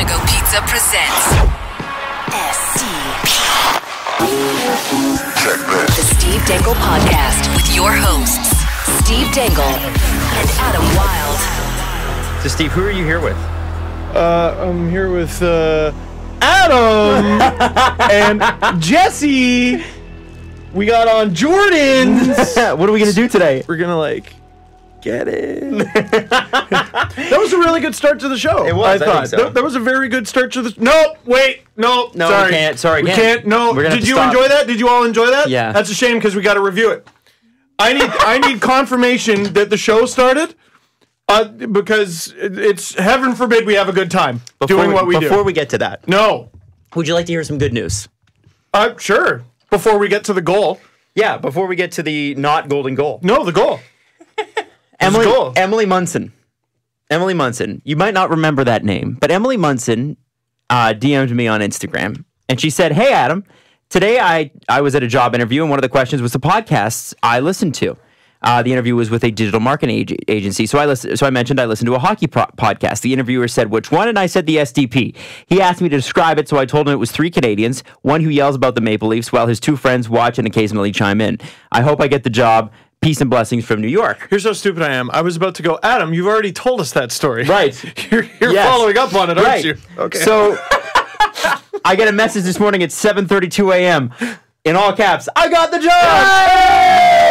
Monaco Pizza presents SDP. The Steve Dangle Podcast with your hosts, Steve Dangle and Adam Wylde. So, Steve, who are you here with? Uh, I'm here with uh, Adam and Jesse. We got on Jordans. what are we gonna do today? We're gonna like get it. that was a really good start to the show. It was, I I thought so. That, that was a very good start to the. No, wait, no, No, we sorry, can't. Sorry, we can't. can't. No, We're gonna have did you stop. enjoy that? Did you all enjoy that? Yeah. that's a shame because we got to review it. I need I need confirmation that the show started. Uh, because it's heaven forbid we have a good time doing what we before do. we get to that, no, would you like to hear some good news? uh, sure. Before we get to the goal, Yeah, before we get to the not golden goal. no, the goal. Emily, goal. Emily Munson. Emily Munson. You might not remember that name, but Emily Munson uh, DM'd me on Instagram and she said, Hey, Adam, today I, I was at a job interview and one of the questions was the podcasts I listened to. Uh, the interview was with a digital marketing ag- agency. So I listened, so I mentioned I listened to a hockey pro- podcast. The interviewer said which one, and I said the SDP. He asked me to describe it, so I told him it was three Canadians, one who yells about the Maple Leafs while his two friends watch and occasionally chime in. I hope I get the job. Peace and blessings from New York. Here's how stupid I am. I was about to go, Adam. You've already told us that story. Right. You're, you're Yes. following up on it, aren't right. you? Okay. So I get a message this morning at 7:32 a.m. in all caps. I got the job.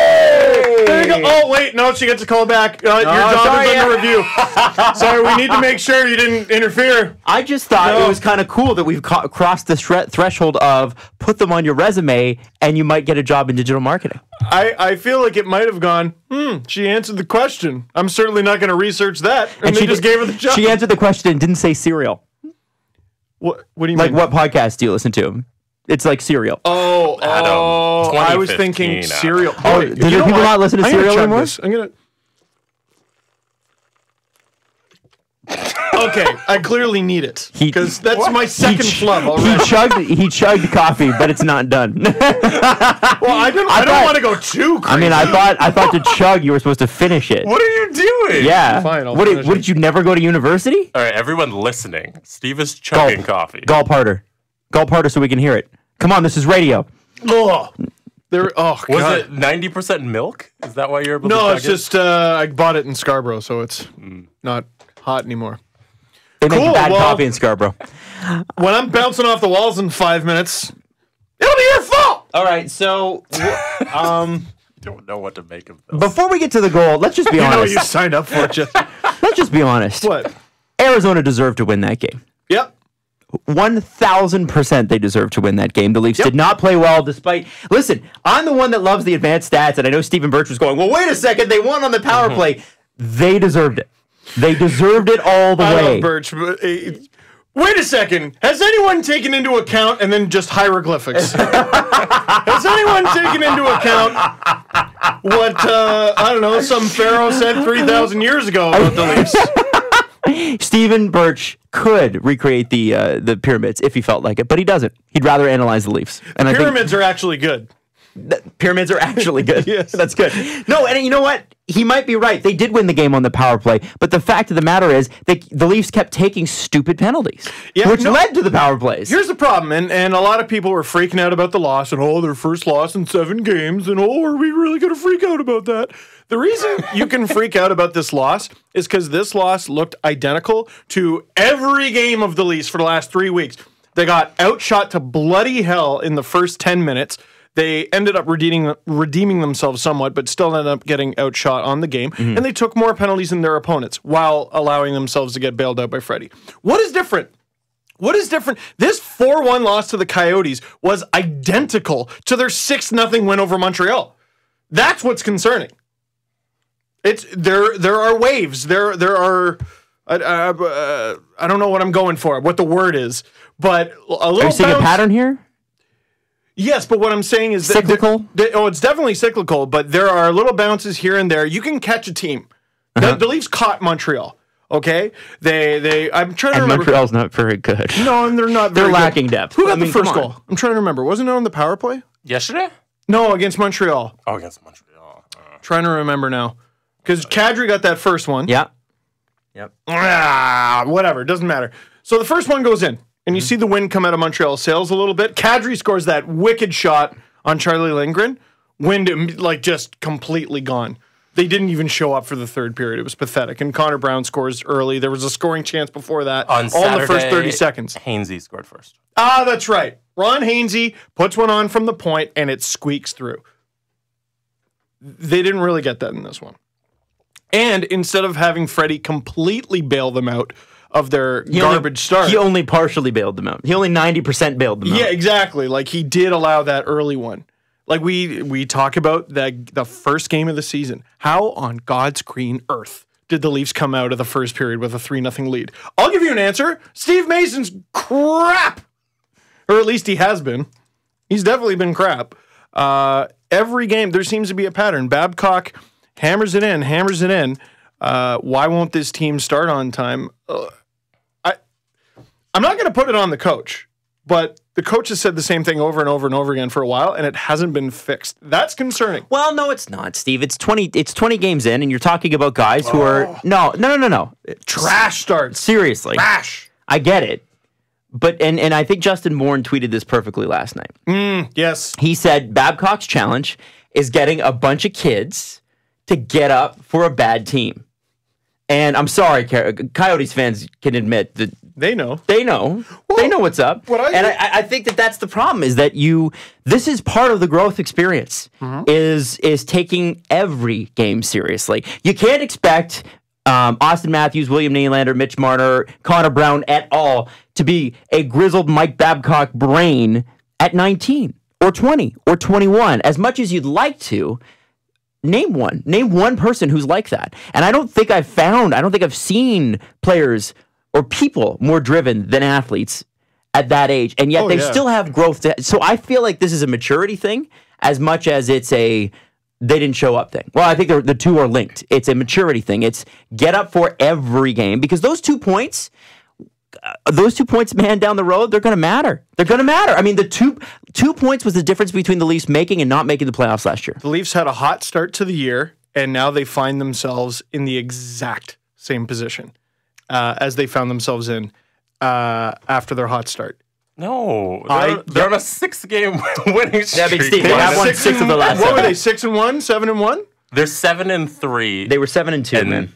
There you go. Oh wait, no, she gets a call back. Uh, your Oh, job sorry, is under review. sorry, we need to make sure you didn't interfere. I just thought No. it was kind of cool that we've co- crossed the thre- threshold of put them on your resume and you might get a job in digital marketing. I, I feel like it might have gone. Hmm. She answered the question. I'm certainly not going to research that. And, they she just did- gave her the job. She answered the question and didn't say cereal. what? What do you mean? Like mean? what podcast do you listen to? It's like cereal. Oh, Adam, oh, I was thinking Adam. cereal. Oh, wait, do you know people what? not listen to I'm gonna anymore? this. I'm gonna. okay, I clearly need it because that's my He second ch- flub He chugged he chugged coffee, but it's not done. well, I don't. I, don't want to go too crazy. I mean, I thought I thought to chug you were supposed to finish it. What are you doing? Yeah. Fine, I'll what did, finish what did you never go to university? All right, everyone listening. Steve is chugging coffee. Gulp harder. Gulp harder so we can hear it. Come on, this is radio. Ugh. There. Oh Was God. it ninety percent milk? Is that why you're able to No, chug it's it? just uh, I bought it in Scarborough, so it's not hot anymore. They make Cool, bad well- coffee in Scarborough. When I'm bouncing off the walls in five minutes, it'll be your fault. All right, so um, don't know what to make of this. before we get to the goal, let's just be You know honest. you signed up for it. Just let's just be honest. what? Arizona deserved to win that game. Yep. One thousand percent, they deserve to win that game. The Leafs Yep. did not play well, despite. Listen, I'm the one that loves the advanced stats, and I know Stephen Burtch was going. Well, wait a second, they won on the power play. They deserved it. They deserved it all the I way. love Burtch, but uh, wait a second. Has anyone taken into account and then just hieroglyphics? Has anyone taken into account what uh, I don't know some pharaoh said three thousand years ago about the Leafs? Stephen Burtch could recreate the uh, the pyramids if he felt like it, but he doesn't. He'd rather analyze the Leafs. And I think Pyramids are actually good. pyramids are actually good. Yes. that's good. No, and you know what? He might be right. They did win the game on the power play, but the fact of the matter is, they, the Leafs kept taking stupid penalties, Yeah, which no- led to the power plays. Here's the problem, and, and a lot of people were freaking out about the loss, and oh, their first loss in seven games, and oh, are we really going to freak out about that? The reason you can freak out about this loss is because this loss looked identical to every game of the Leafs for the last three weeks. They got outshot to bloody hell in the first 10 minutes. They ended up redeeming redeeming themselves somewhat, but still ended up getting outshot on the game. Mm-hmm. And they took more penalties than their opponents while allowing themselves to get bailed out by Freddie. What is different? What is different? This 4 1 loss to the Coyotes was identical to their 6 0 win over Montreal. That's what's concerning. It's there. There are waves. There. There are. I, I, uh, I don't know what I'm going for. What the word is, but a little. Are you seeing a pattern here? Yes, but what I'm saying is that Cyclical? that- oh, it's definitely cyclical. But there are little bounces here and there. You can catch a team. Uh-huh. The, the Leafs caught Montreal. Okay, they they. I'm trying to And remember. Montreal's not very good. No, and they're not. They're very good. lacking depth. Who got I mean, the first goal? I'm trying to remember. Wasn't it on the power play? Yesterday? No, against Montreal. Oh, against Montreal. Uh, Trying to remember now, because Kadri got that first one. Yeah. Yep. Ah, whatever. Doesn't matter. So the first one goes in, and Mm-hmm. you see the wind come out of Montreal sails a little bit. Kadri scores that wicked shot on Charlie Lindgren. Wind like just completely gone. They didn't even show up for the third period. It was pathetic. And Connor Brown scores early. There was a scoring chance before that. On all in the first Saturday, 30 seconds. Hainsey scored first. Ah, that's right. Ron Hainsey puts one on from the point and it squeaks through. They didn't really get that in this one. And instead of having Freddie completely bail them out of their He only- garbage start. He only partially bailed them out. He only 90% bailed them yeah, out. Yeah, exactly. Like he did allow that early one. Like we we talk about that the first game of the season. How on God's green earth did the Leafs come out of the first period with a 3 nothing lead? I'll give you an answer. Steve Mason's crap. Or at least he has been. He's definitely been crap. Uh, every game there seems to be a pattern. Babcock hammers it in, hammers it in. Uh, why won't this team start on time? Uh, I I'm not going to put it on the coach, but the coach has said the same thing over and over and over again for a while, and it hasn't been fixed. That's concerning. Well, no, it's not, Steve. It's 20 it's 20 games in and you're talking about guys who Oh. are No, no, no, no, no. Trash starts. Seriously. Trash. I get it. But and and I think Justin Bourne tweeted this perfectly last night. Yes. He said Babcock's challenge is getting a bunch of kids to get up for a bad team. And I'm sorry, Coyotes fans can admit that They know. they know they know what's up. what I- and I, I think that that's the problem is that you this is part of the growth experience Mm-hmm. is is taking every game seriously. You can't expect um, Auston Matthews, William Nylander, Mitch Marner, Connor Brown et al. to be a grizzled Mike Babcock brain at 19 or 20 or 21 as much as you'd like to name one. Name one person who's like that. And i don't think i've found i don't think i've seen players or people more driven than athletes at that age. And yet Oh, they yeah. still have growth to, so i feel like this is a maturity thing as much as it's a they didn't show up thing. Well i think the two are linked. It's a maturity thing. It's get up for every game because those two points those two points, man, down the road, they're going to matter. They're going to matter. I mean, the two two points was the difference between the Leafs making and not making the playoffs last year. The Leafs had a hot start to the year, and now they find themselves in the exact same position uh, as they found themselves in uh, after their hot start. No, they're, I- they're on a six-game winning streak. Yeah, but Steve, they have won it- six of the last What were they? Six and one, seven and one. They're seven and three. They were seven and two, and man.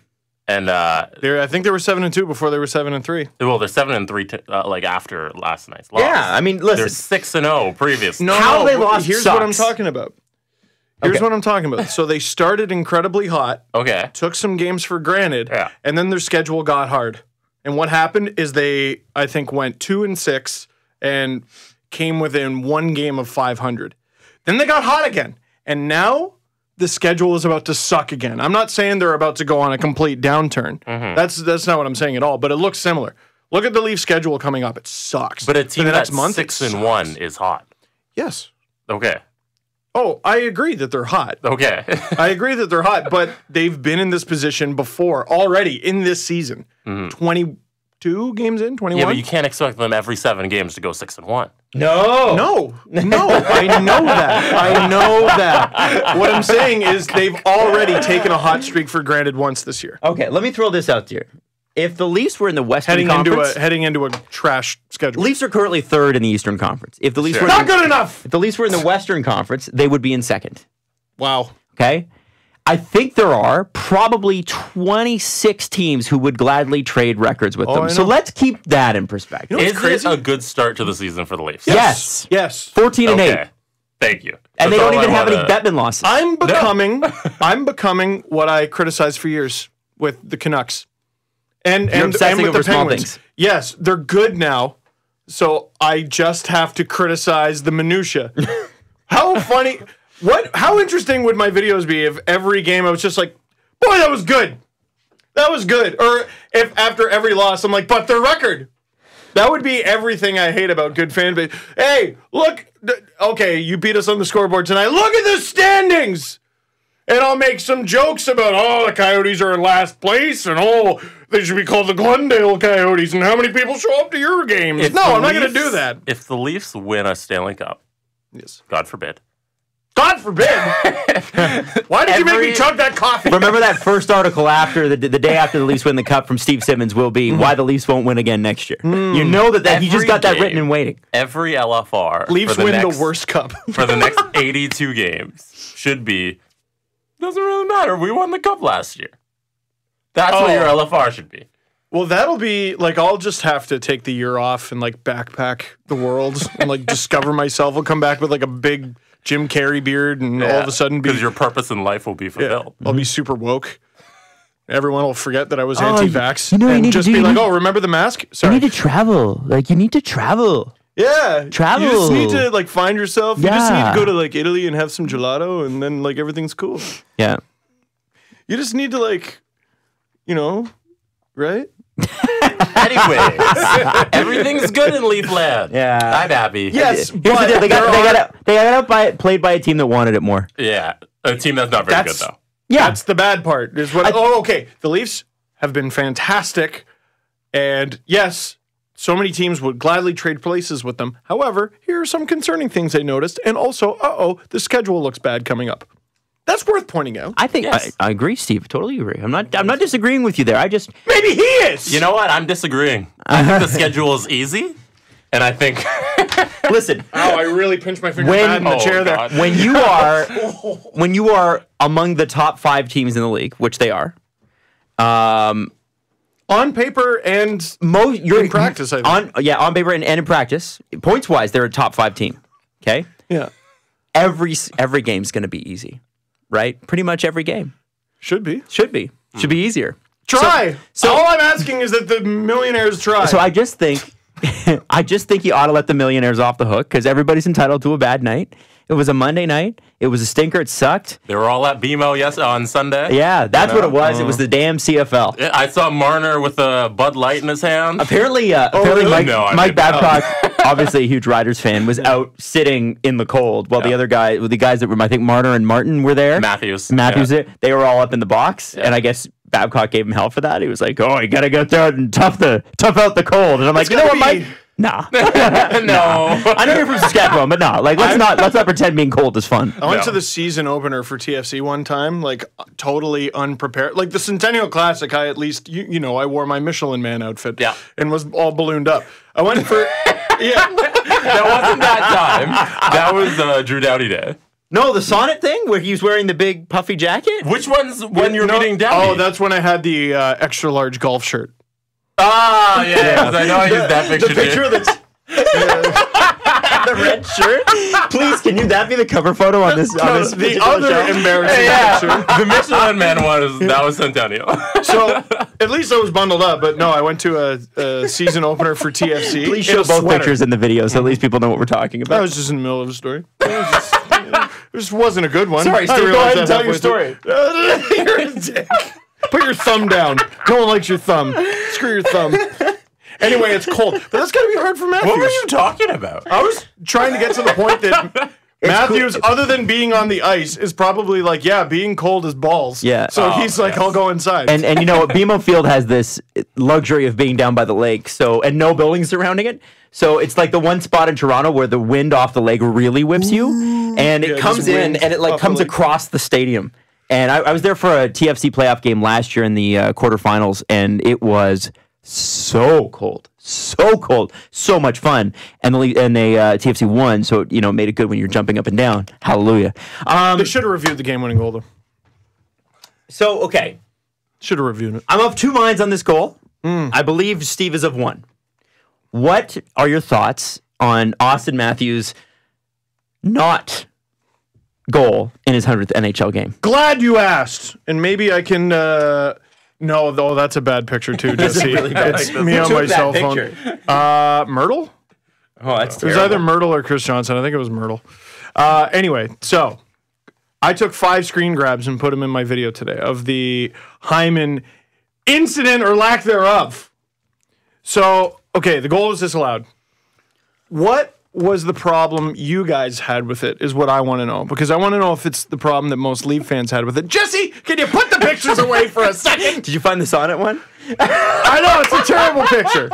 And uh, They're, I think they were seven and two before they were seven and three. well, they're seven and three. T- uh, like after last night's loss. Yeah, I mean, listen, they're six and zero previous. No, How no, they but lost Here's what I'm talking about. Here's Okay. what I'm talking about. So they started incredibly hot, Okay. took some games for granted, Yeah. and then their schedule got hard. And what happened is they, I think, went two and six and came within one game of 500. Then they got hot again, and now the schedule is about to suck again. I'm not saying they're about to go on a complete downturn. Mm-hmm. That's that's not what I'm saying at all. But it looks similar. Look at the Leaf schedule coming up. It sucks. But a team that's month, six and sucks. one is hot. Yes. Okay. Oh, I agree that they're hot. Okay. I agree that they're hot, but they've been in this position before already in this season. 22 games in, 21? Mm-hmm. yeah, but you can't expect them every seven games to go six and one. No. No, no, I know that. I know that. What I'm saying is they've already taken a hot streak for granted once this year. Okay, let me throw this out there. If the Leafs were in the Western Heading into Conference, a heading into a trash schedule. Leafs are currently third in the Eastern Conference. If the Leafs Sure. were in Not the, good enough. if the Leafs were in the Western Conference, they would be in second. Wow. Okay. I think there are probably 26 teams who would gladly trade records with Oh, them. So let's keep that in perspective. what's Is crazy? it a good start to the season for the Leafs? Yes. Yes. 14 and 8. Thank you. And they don't even have any wanna- Bettman losses. I'm becoming I'm becoming what I criticized for years with the Canucks. And You're and, obsessing and with over the small Penguins. things. Yes, they're good now. So I just have to criticize the minutia. how funny what how interesting would my videos be if every game I was just like, boy, that was good. That was good. Or if after every loss I'm like, but their record. That would be everything I hate about good fan base. Hey, look, okay, you beat us on the scoreboard tonight. Look at the standings. And I'll make some jokes about, oh, the Coyotes are in last place, and oh, they should be called the Glendale Coyotes, and how many people show up to your games? If no, I'm not going to do that. If the Leafs win a Stanley Cup, Yes. God forbid, God forbid. Why did you make me Every- chug that coffee? Remember that first article after the, the day after the Leafs win the cup from Steve Simmons will be why the Leafs won't win again next year. Mm. You know that, that he just Every got that written and waiting. Every LFR Leafs the win next, the worst cup. for the next 82 games should be doesn't really matter. We won the cup last year. That's what Oh. your LFR should be. Well, that'll be like I'll just have to take the year off and like backpack the world and like discover myself. I'll come back with like a big Jim Carrey beard and all of a sudden because your purpose in life will be yeah, fulfilled. I'll be super woke. Everyone will forget that I was Oh, anti-vax you know what you and need to just do? be like, need- "Oh, remember the mask?" Sorry. You need to travel. Like you need to travel. yeah, travel. You just need to like find yourself. Yeah. You just need to go to like Italy and have some gelato, and then like everything's cool. Yeah. You just need to like, you know, right? Anyways, everything's good in Leafland. Yeah. I'm happy. Yes, Here's the deal. They got there they are- got out- they got out by played by a team that wanted it more. Yeah. A team that's not very That's- good though. Yeah. That's the bad part. Is what? oh, okay. The Leafs have been fantastic, and yes, so many teams would gladly trade places with them. However, here are some concerning things I noticed, and also, uh oh, the schedule looks bad coming up. That's worth pointing out. I think Yes. I, I agree, Steve. Totally agree. I'm not I'm not disagreeing with you there. I just Maybe he is. You know what? I'm disagreeing. I think the schedule is easy, and I think listen. Oh, I really pinched my finger When- in the Oh, chair there. God. when you are when you are among the top five teams in the league, which they are, um, On paper and most you're In practice, I think. on yeah on paper and, and in practice, points wise, they're a top five team. Okay, yeah, every s- every game's going to be easy, right? Pretty much every game should be. should be should be easier. Try. so- all I'm asking is that the millionaires try. So I just think, I just think you ought to let the millionaires off the hook because everybody's entitled to a bad night. It was a Monday night. It was a stinker. It sucked. they were all at BMO yes on Sunday. Yeah, that's what it was. It was the damn CFL. Yeah, I saw Marner with a Bud Light in his hand. Apparently, uh, apparently really? Mike, No, Mike Babcock, obviously a huge Riders fan, was out sitting in the cold while the other guy, the guys that were, I think Marner and Martin were there. Matthews. Matthews, Yeah. there. They were all up in the box, and I guess Babcock gave him hell for that. He was like, "Oh, you gotta get there and tough the tough out the cold." And I'm like, It's you know what, Mike? Be- Nah. no. I know you're from Saskatchewan, but nah. Like, let's not let's not pretend being cold is fun. I went No. to the season opener for TFC one time, like totally unprepared. Like the Centennial Classic, I at least you, you know I wore my Michelin Man outfit, Yeah. and was all ballooned up. I went for yeah, that wasn't that time. That was uh, Drew Doughty Day. No, the sonnet thing where he was wearing the big puffy jacket. Which one's when you're No- meeting Doughty? Oh, that's when I had the uh, extra large golf shirt. Ah, yeah. I know I used that picture. The picture too. that's the red shirt. Please, can you that be the cover photo on this? on this the other show? embarrassing yeah, picture. the Michelin Man one is that was Centennial. So at least I was bundled up, but no, I went to a, a season opener for TFC. Please show both sweater. pictures in the video so at least people know what we're talking about. I about. was just in the middle of a story. It, was just, it just wasn't a good one. Sorry, I Steve, go ahead and tell your story. You're a dick. Put your thumb down. No one likes your thumb. Screw your thumb. Anyway, it's cold, but that's gotta be hard for Matthews. what were you talking about? I was trying to get to the point that Matthews, other than being on the ice, is probably like, yeah, being cold is balls. Yeah. So Oh, he's like, yes. I'll go inside. and and you know what? BMO Field has this luxury of being down by the lake, so and no buildings surrounding it. So it's like the one spot in Toronto where the wind off the lake really whips you, and it Yeah, comes in wind and it like off the comes lake. across the stadium. And I, I was there for a TFC playoff game last year in the uh, quarterfinals, and it was so cold, so cold, so much fun. And the and they uh, TFC won, so you know made it good when you're jumping up and down. Hallelujah. Um, they should have reviewed the game-winning goal, though. so okay, Should have reviewed it. I'm of two minds on this goal. I believe Steve is of one. What are your thoughts on Auston Matthews' not goal in his hundredth NHL game? Glad you asked, and maybe I can. uh No, though that's a bad picture too, Jesse. really it's picture. me Who on my cell picture? phone. Uh, Myrtle. Oh, that's It was either Myrtle or Chris Johnston. I think it was Myrtle. Uh, anyway, so I took five screen grabs and put them in my video today of the Hyman incident or lack thereof. So, okay, the goal is disallowed. What was the problem you guys had with it? Is what I want to know because I want to know if it's the problem that most Leaf fans had with it. Jesse, can you put the pictures away for a second? Did you find the Sonnet one? I know it's a terrible picture.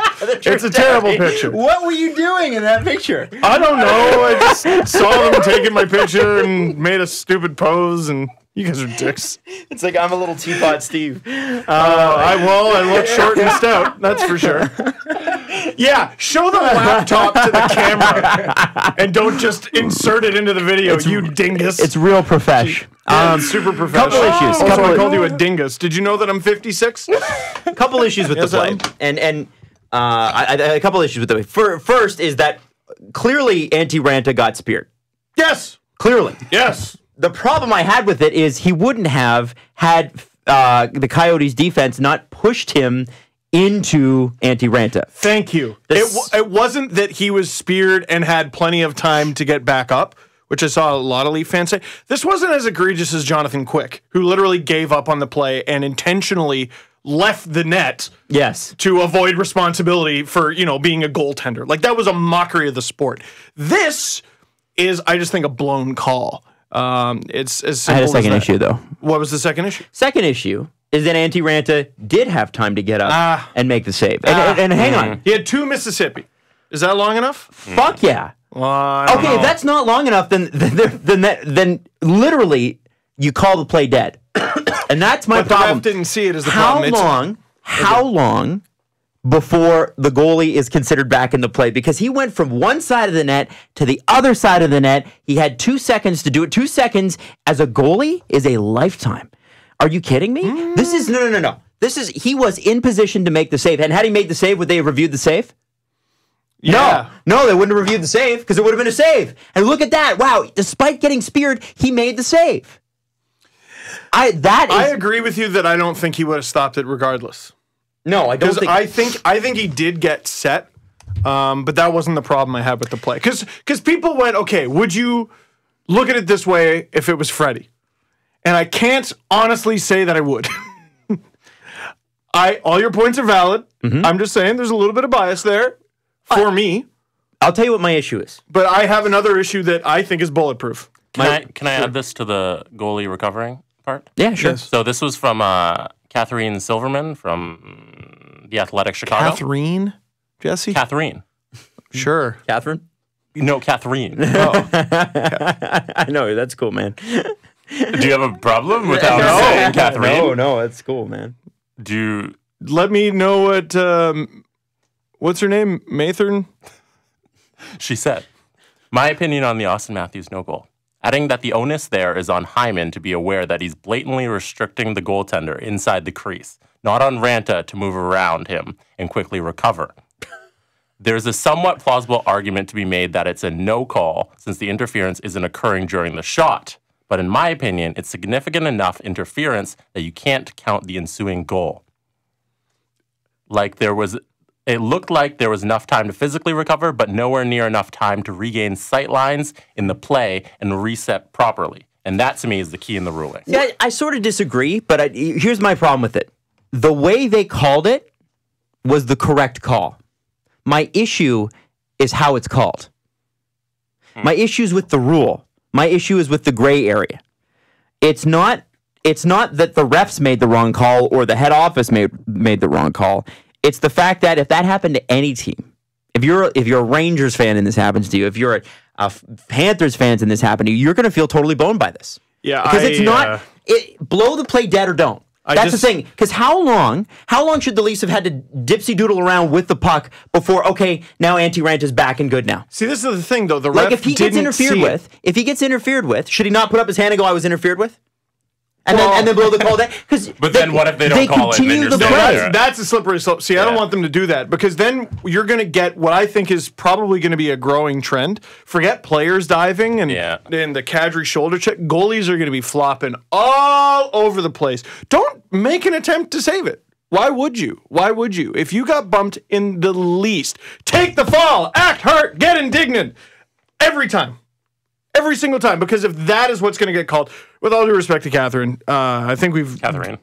It's a terrible picture. What were you doing in that picture? I don't know. I just saw them taking my picture and made a stupid pose, and you guys are dicks. It's like I'm a little teapot Steve. Uh, I well, I look short and stout. That's for sure. Yeah, show the laptop to the camera, and don't just insert it into the video. it's, you dingus. It's real profesh. um, Um, super professional. couple issues, Also, couple I called you a dingus. Did you know that I'm 56? couple issues with Yes, the play, Adam? and and uh, I, I, a couple issues with the play. Fir- First is that clearly Antti Raanta got speared. yes. Clearly, Yes. the problem I had with it is he wouldn't have had uh, the Coyotes' defense not pushed him into Antti Raanta. Thank you. It, w- it wasn't that he was speared and had plenty of time to get back up, which I saw a lot of Leaf fans say. This wasn't as egregious as Jonathan Quick, who literally gave up on the play and intentionally left the net Yes. to avoid responsibility for, you know, being a goaltender. Like that was a mockery of the sport. This is, I just think, a blown call. Um, it's as I had a second issue though. What was the second issue? Second issue is that Antti Raanta did have time to get up Ah. and make the save. And, Ah. and, and hang on, He had two Mississippi. Is that long enough? fuck yeah. Well, Okay, know. if that's not long enough, then then then, that, then literally you call the play dead, and that's my But the problem. ref didn't see it as the how problem. Long? How long before the goalie is considered back in the play? Because he went from one side of the net to the other side of the net. He had two seconds to do it. Two seconds as a goalie is a lifetime. Are you kidding me? This is no, no, no, no. This is he was in position to make the save, and had he made the save, would they have reviewed the save? Yeah. No, no, they wouldn't have reviewed the save because it would have been a save. And look at that! Wow, despite getting speared, he made the save. I that is I agree with you that I don't think he would have stopped it regardless. no, I don't think I think I think he did get set, um, but that wasn't the problem I had with the play. Because because people went, okay, would you look at it this way if it was Freddie? And I can't honestly say that I would. I all your points are valid. Mm-hmm. I'm just saying there's a little bit of bias there for me, I'll tell you what my issue is. but I have another issue that I think is bulletproof. Can I can I add this to the goalie recovering part? Yeah, sure. Yes. So this was from uh, Catherine Silverman from the Athletic Chicago. Catherine, Jesse, Catherine. sure. Catherine. No, Catherine. I know that's cool, man. Do you have a problem with how I'm saying Catherine? No, no, that's cool, man. Do you, Let me know what um, what's her name, Mathern. she said. My opinion on the Auston Matthews no goal. Adding that the onus there is on Hyman to be aware that he's blatantly restricting the goaltender inside the crease, not on Raanta to move around him and quickly recover. There's a somewhat plausible argument to be made that it's a no call since the interference isn't occurring during the shot. But in my opinion, it's significant enough interference that you can't count the ensuing goal. Like there was, it looked like there was enough time to physically recover, but nowhere near enough time to regain sight lines in the play and reset properly. And that to me is the key in the ruling. Yeah, I, sort of disagree, but I, here's my problem with it. The way they called it was the correct call. My issue is how it's called. My issue is with the rule. My issue is with the gray area. It's not it's not that the refs made the wrong call or the head office made made the wrong call. It's the fact that if that happened to any team, if you're if you're a Rangers fan and this happens to you, if you're a, a Panthers fans and this happened to you, you're going to feel totally boned by this. Yeah, because it's not uh, it, blow the play dead or don't. That's just- the thing. Because how long? How long should the Leafs have had to dipsy doodle around with the puck before? Okay, now Antti Rant is back and good now. See, this is the thing, though. The Like if he gets interfered see it. with, if he gets interfered with, should he not put up his hand and go, "I was interfered with"? And Well- then and then blow the call dead? Because But then what if they don't call it and then continue you're the still play. that's, that's a slippery slope. See, I don't want them to do that because then you're going to get what I think is probably going to be a growing trend. Forget players diving and Yeah. and the Kadri shoulder check. Goalies are going to be flopping all over the place. Don't make an attempt to save it. Why would you? Why would you? If you got bumped in the least, take the fall, act hurt, get indignant every time. Every single time, because if that is what's going to get called, with all due respect to Catherine, uh, I think we've Catherine.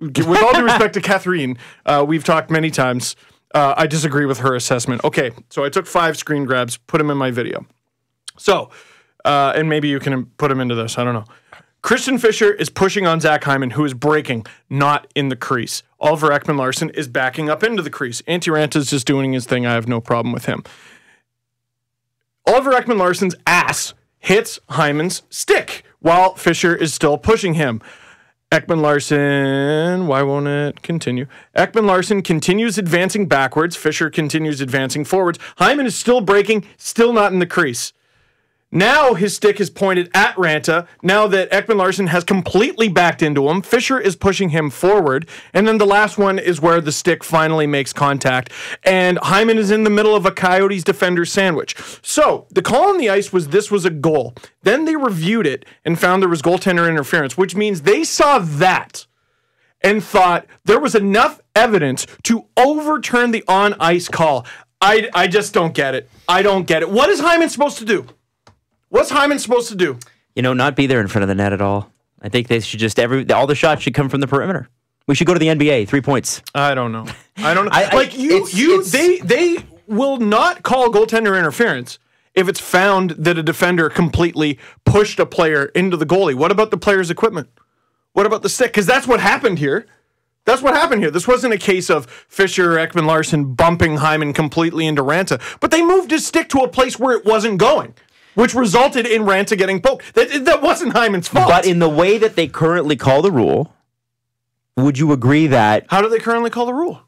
with all due respect to Catherine, uh, we've talked many times. Uh, I disagree with her assessment. Okay, so I took five screen grabs, put them in my video. So, uh, and maybe you can put them into this. I don't know. Christian Fischer is pushing on Zach Hyman, who is breaking, not in the crease. Oliver Ekman-Larsson is backing up into the crease. Antti Raanta is just doing his thing. I have no problem with him. Oliver Ekman-Larsson's ass hits Hyman's stick while Fischer is still pushing him. Ekman-Larsson, why won't it continue? Ekman-Larsson continues advancing backwards. Fischer continues advancing forwards. Hyman is still breaking, still not in the crease. Now his stick is pointed at Raanta. Now that Ekman-Larsson has completely backed into him, Fischer is pushing him forward. And then the last one is where the stick finally makes contact. And Hyman is in the middle of a Coyotes defender sandwich. So the call on the ice was this was a goal. Then they reviewed it and found there was goaltender interference, which means they saw that and thought there was enough evidence to overturn the on ice call. I, I just don't get it. I don't get it. What is Hyman supposed to do? What's Hyman supposed to do? You know, not be there in front of the net at all. I think they should just every all the shots should come from the perimeter. We should go to the NBA. Three points. I don't know. I don't know. I- like you, it's- you, it's- they, they will not call goaltender interference if it's found that a defender completely pushed a player into the goalie. What about the player's equipment? What about the stick? Because that's what happened here. That's what happened here. This wasn't a case of Fischer or Ekman-Larsson bumping Hyman completely into Raanta, but they moved his stick to a place where it wasn't going, which resulted in Raanta getting poked. That, that wasn't Hyman's fault. But in the way that they currently call the rule, would you agree that How do they currently call the rule?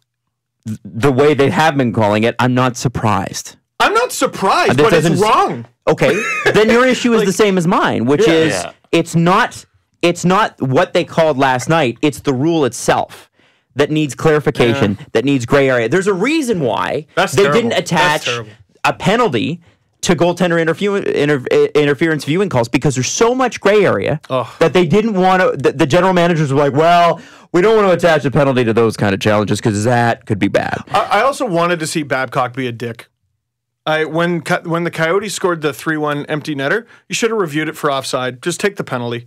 the way they have been calling it, I'm not surprised. I'm not surprised, but it's wrong. Okay, then your issue is the same as mine, which Yeah. is Yeah. it's not it's not what they called last night. It's the rule itself that needs clarification, that needs gray area. There's a reason why That's they terrible. didn't attach a penalty to goaltender interference, inter, interference viewing calls because there's so much gray area that they didn't want to. The, the general managers were like, "Well, we don't want to attach a penalty to those kind of challenges because that could be bad." I, I also wanted to see Babcock be a dick. I when when the Coyotes scored the three one empty netter, you should have reviewed it for offside. Just take the penalty.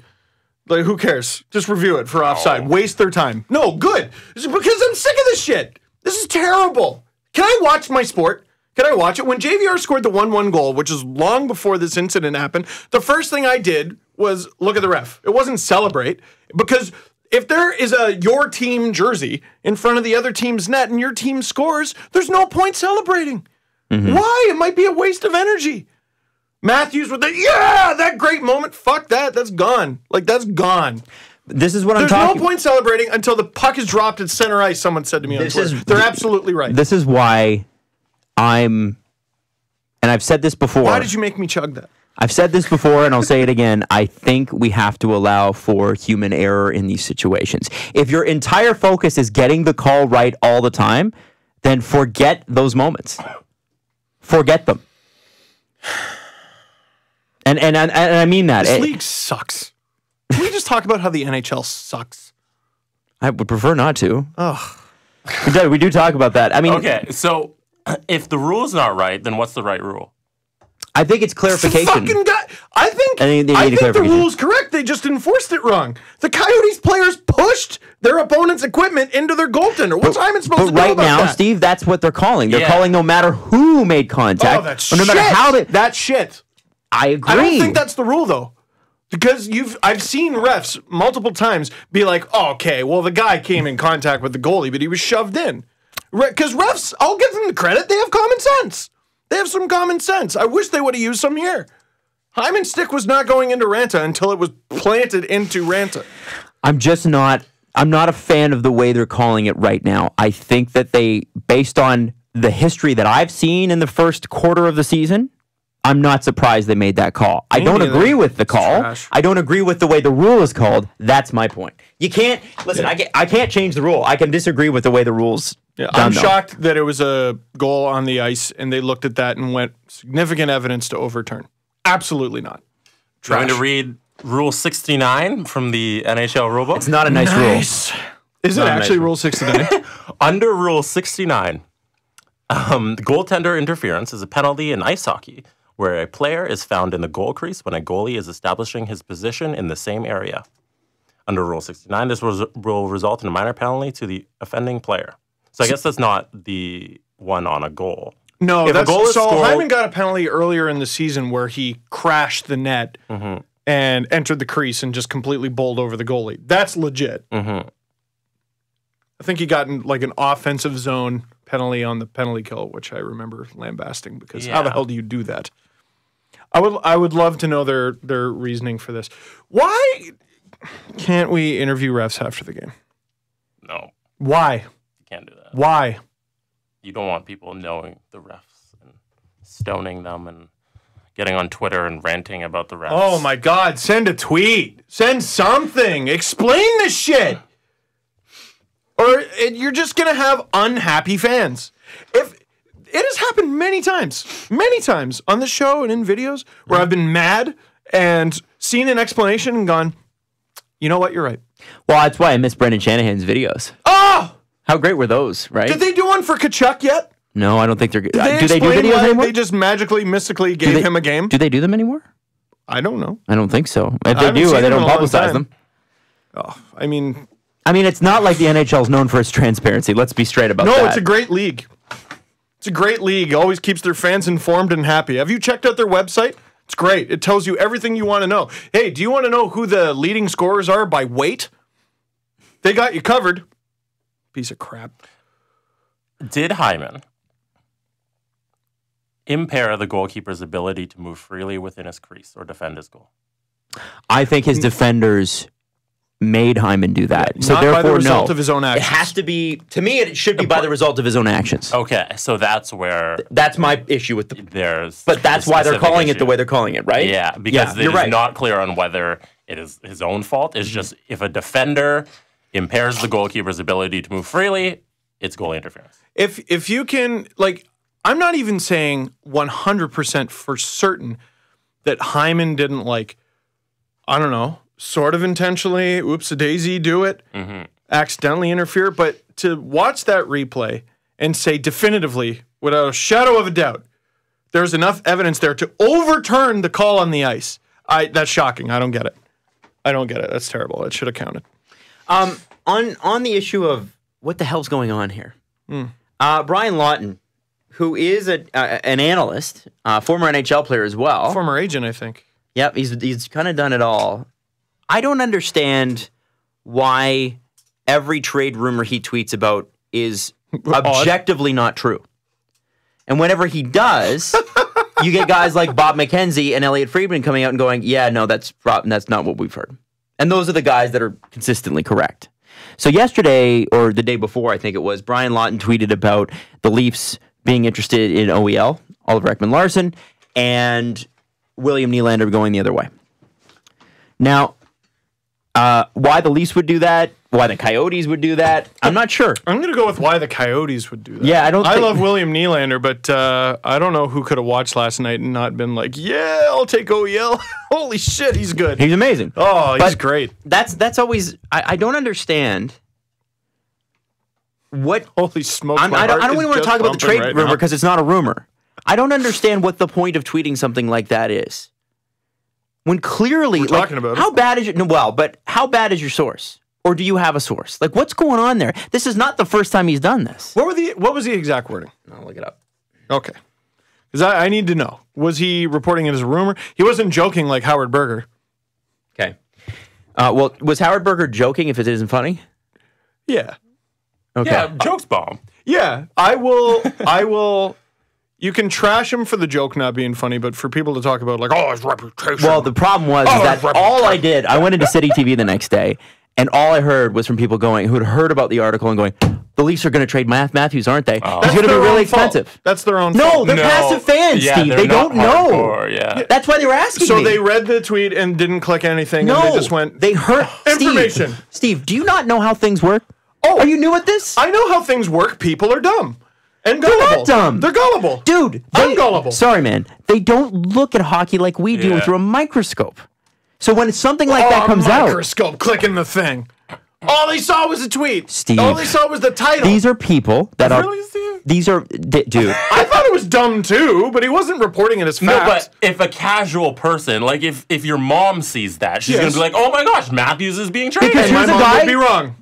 Like who cares? Just review it for offside. Waste their time. No, good. It's because I'm sick of this shit. This is terrible. Can I watch my sport? Can I watch it? When JVR scored the 1 1 goal, which is long before this incident happened, the first thing I did was look at the ref. It wasn't celebrate because if there is a your team jersey in front of the other team's net and your team scores, there's no point celebrating. Mm-hmm. Why? It might be a waste of energy. Matthews with the yeah, that great moment. Fuck that. That's gone. Like that's gone. This is what There's I'm talking. There's no point celebrating until the puck is dropped at center ice. Someone said to me on Twitter. is- They're absolutely right. This is why I'm, and I've said this before. Why did you make me chug that? I've said this before and I'll say it again. I think we have to allow for human error in these situations. If your entire focus is getting the call right all the time, then forget those moments. Forget them. And and and, and I mean that. This It- league sucks. Can we just talk about how the NHL sucks? I would prefer not to. Ugh. We do, we do talk about that. I mean, Okay, so if the rule's not right, then what's the right rule? I think it's The clarification. fucking guy. I think. I think they I need a think the rule's correct. They just enforced it wrong. The Coyotes players pushed their opponent's equipment into their goaltender. What's Hyman supposed But to do right about now, that? Steve, that's what they're calling. They're Yeah. calling no matter who made contact, Oh, that's or no matter shit. how they. That's shit. I agree. I don't think that's the rule though. Because you've I've seen refs multiple times be like, oh, okay, well the guy came in contact with the goalie, but he was shoved in. Because refs, I'll give them the credit, they have common sense. They have some common sense. I wish they would have used some here. Hyman stick was not going into Raanta until it was planted into Raanta. I'm just not I'm not a fan of the way they're calling it right now. I think that they based on the history that I've seen in the first quarter of the season, I'm not surprised they made that call. I don't neither. agree with the call. I don't agree with the way the rule is called. That's my point. You can't listen, I can't, I can't change the rule. I can disagree with the way the rules Yeah, done, I'm though. shocked that it was a goal on the ice and they looked at that and went significant evidence to overturn. Absolutely not. I'm to read Rule 69 from the NHL rulebook. It's not a nice, rule. Is it Not a actually nice Rule 69? Under Rule 69, um, goaltender interference is a penalty in ice hockey where a player is found in the goal crease when a goalie is establishing his position in the same area. Under Rule 69, this was, will result in a minor penalty to the offending player. So I guess that's not the one on a goal. No, If that's goal is so scored- Hyman got a penalty earlier in the season where he crashed the net Mm-hmm. and entered the crease and just completely bowled over the goalie. That's legit. Mm-hmm. I think he got in like an offensive zone penalty on the penalty kill, which I remember lambasting because how the hell do you do that? I would I would love to know their their reasoning for this. Why can't we interview refs after the game? No, Why? you can't do that. Why? You don't want people knowing the refs and stoning them and getting on Twitter and ranting about the refs. Oh my God! Send a tweet. Send something. Explain this shit. Or it, you're just gonna have unhappy fans. If it has happened many times, many times on the show and in videos where I've been mad and seen an explanation and gone, you know what? You're right. Well, that's why I miss Brendan Shanahan's videos. Oh, How great were those, right? did they do one for Tkachuk yet? no, I don't think they're good. Did uh, they do they do videos anymore? They just magically, mystically gave they- him a game. Do they do them anymore? I don't know. I don't think so. If they do, uh, they don't in a long publicize them. Oh, I mean, I mean, it's not like the NHL is known for its transparency. Let's be straight about that. No, it's a great league. It's a great league. Always keeps their fans informed and happy. Have you checked out their website? It's great. It tells you everything you want to know. Hey, do you want to know who the leading scorers are by weight? They got you covered. Piece of crap. Did Hyman impair the goalkeeper's ability to move freely within his crease or defend his goal? I think his defenders made Hyman do that. so Not by the therefore, result no. of his own It has to be. To me, it should be by the result of his own actions. Okay, so that's where That's my issue with the. there's. But that's why they're specific calling it the way they're calling it, right? Yeah, because yeah, it you're is right. not clear on whether it is his own fault. Mm-hmm. It's just if a defender impairs the goalkeeper's ability to move freely, it's goal interference. if if you can like I'm not even saying 100% for certain that Hyman didn't like I don't know, sort of intentionally, oops a daisy do it, accidentally interfere, but to watch that replay and say definitively without a shadow of a doubt there's enough evidence there to overturn the call on the ice. I that's shocking. I don't get it. I don't get it. That's terrible. It should have counted. Um, on on the issue of what the hell's going on here, Hmm. uh, Brian Lawton, who is a, uh, an analyst, uh, former NHL player as well. Former agent, I think. Yep, he's he's kind of done it all. I don't understand why every trade rumor he tweets about is objectively not true. And whenever he does, you get guys like Bob McKenzie and Elliotte Friedman coming out and going, "Yeah, no, that's that's not what we've heard." And those are the guys that are consistently correct. So yesterday or the day before, I think it was, Brian Lawton tweeted about the Leafs being interested in OEL, Oliver Ekman-Larsson, and William Nylander going the other way. Now, uh, why the Leafs would do that, why the Coyotes would do that, I'm not sure. I'm gonna go with why the Coyotes would do that. Yeah, I don't. I love William Nylander, but uh, I don't know who could have watched last night and not been like, "Yeah, I'll take OEL." Holy shit, he's good. He's amazing. oh, he's But- great. That's that's always. I, I don't understand what Holy smoke! I'm, I don't, I don't even want to talk about the trade right rumor because it's not a rumor. I don't understand what the point of tweeting something like that is. When clearly, We're like, talking about it. how bad is your no, well, but how bad is your source, or do you have a source? Like, what's going on there? This is not the first time he's done this. What were the What was the exact wording? I'll look it up. Okay, because I, I need to know. Was he reporting it as a rumor? He wasn't joking like Howard Berger. Okay. Uh, well, was Howard Berger joking? If it isn't funny, Yeah, okay. Yeah, jokes bomb. yeah. I will. I will. You can trash him for the joke not being funny, but for people to talk about like, oh, his reputation. Well, the problem was is Oh, that all I did, I went into City TV the next day, and all I heard was from people going who had heard about the article and going, "The Leafs are going to trade Math Matthews, aren't they? Oh. He's That's going to be really own fault. expensive." That's their own. No, fault. they're passive fans, yeah, Steve. They don't know. Yeah. That's why they were asking So me. they read the tweet and didn't click anything. no, and they just went. They heard ah, Information. Steve, Steve, do you not know how things work? Oh, are you new at this? I know how things work. People are dumb and gullible. not dumb. They're gullible, Dude, I'm gullible. Sorry, man. They don't look at hockey like we do Yeah. through a microscope. So when something like that Oh, comes out, microscope clicking the thing. All they saw was a tweet. Steve. All they saw was the title. these are people that are. Really, Steve? These are, d- dude. I thought it was dumb too, but he wasn't reporting it as fact. No, but if a casual person, like if if your mom sees that, she's Yes. gonna be like, "Oh my gosh, Matthews is being traded." Because and my a mom guy- would be wrong.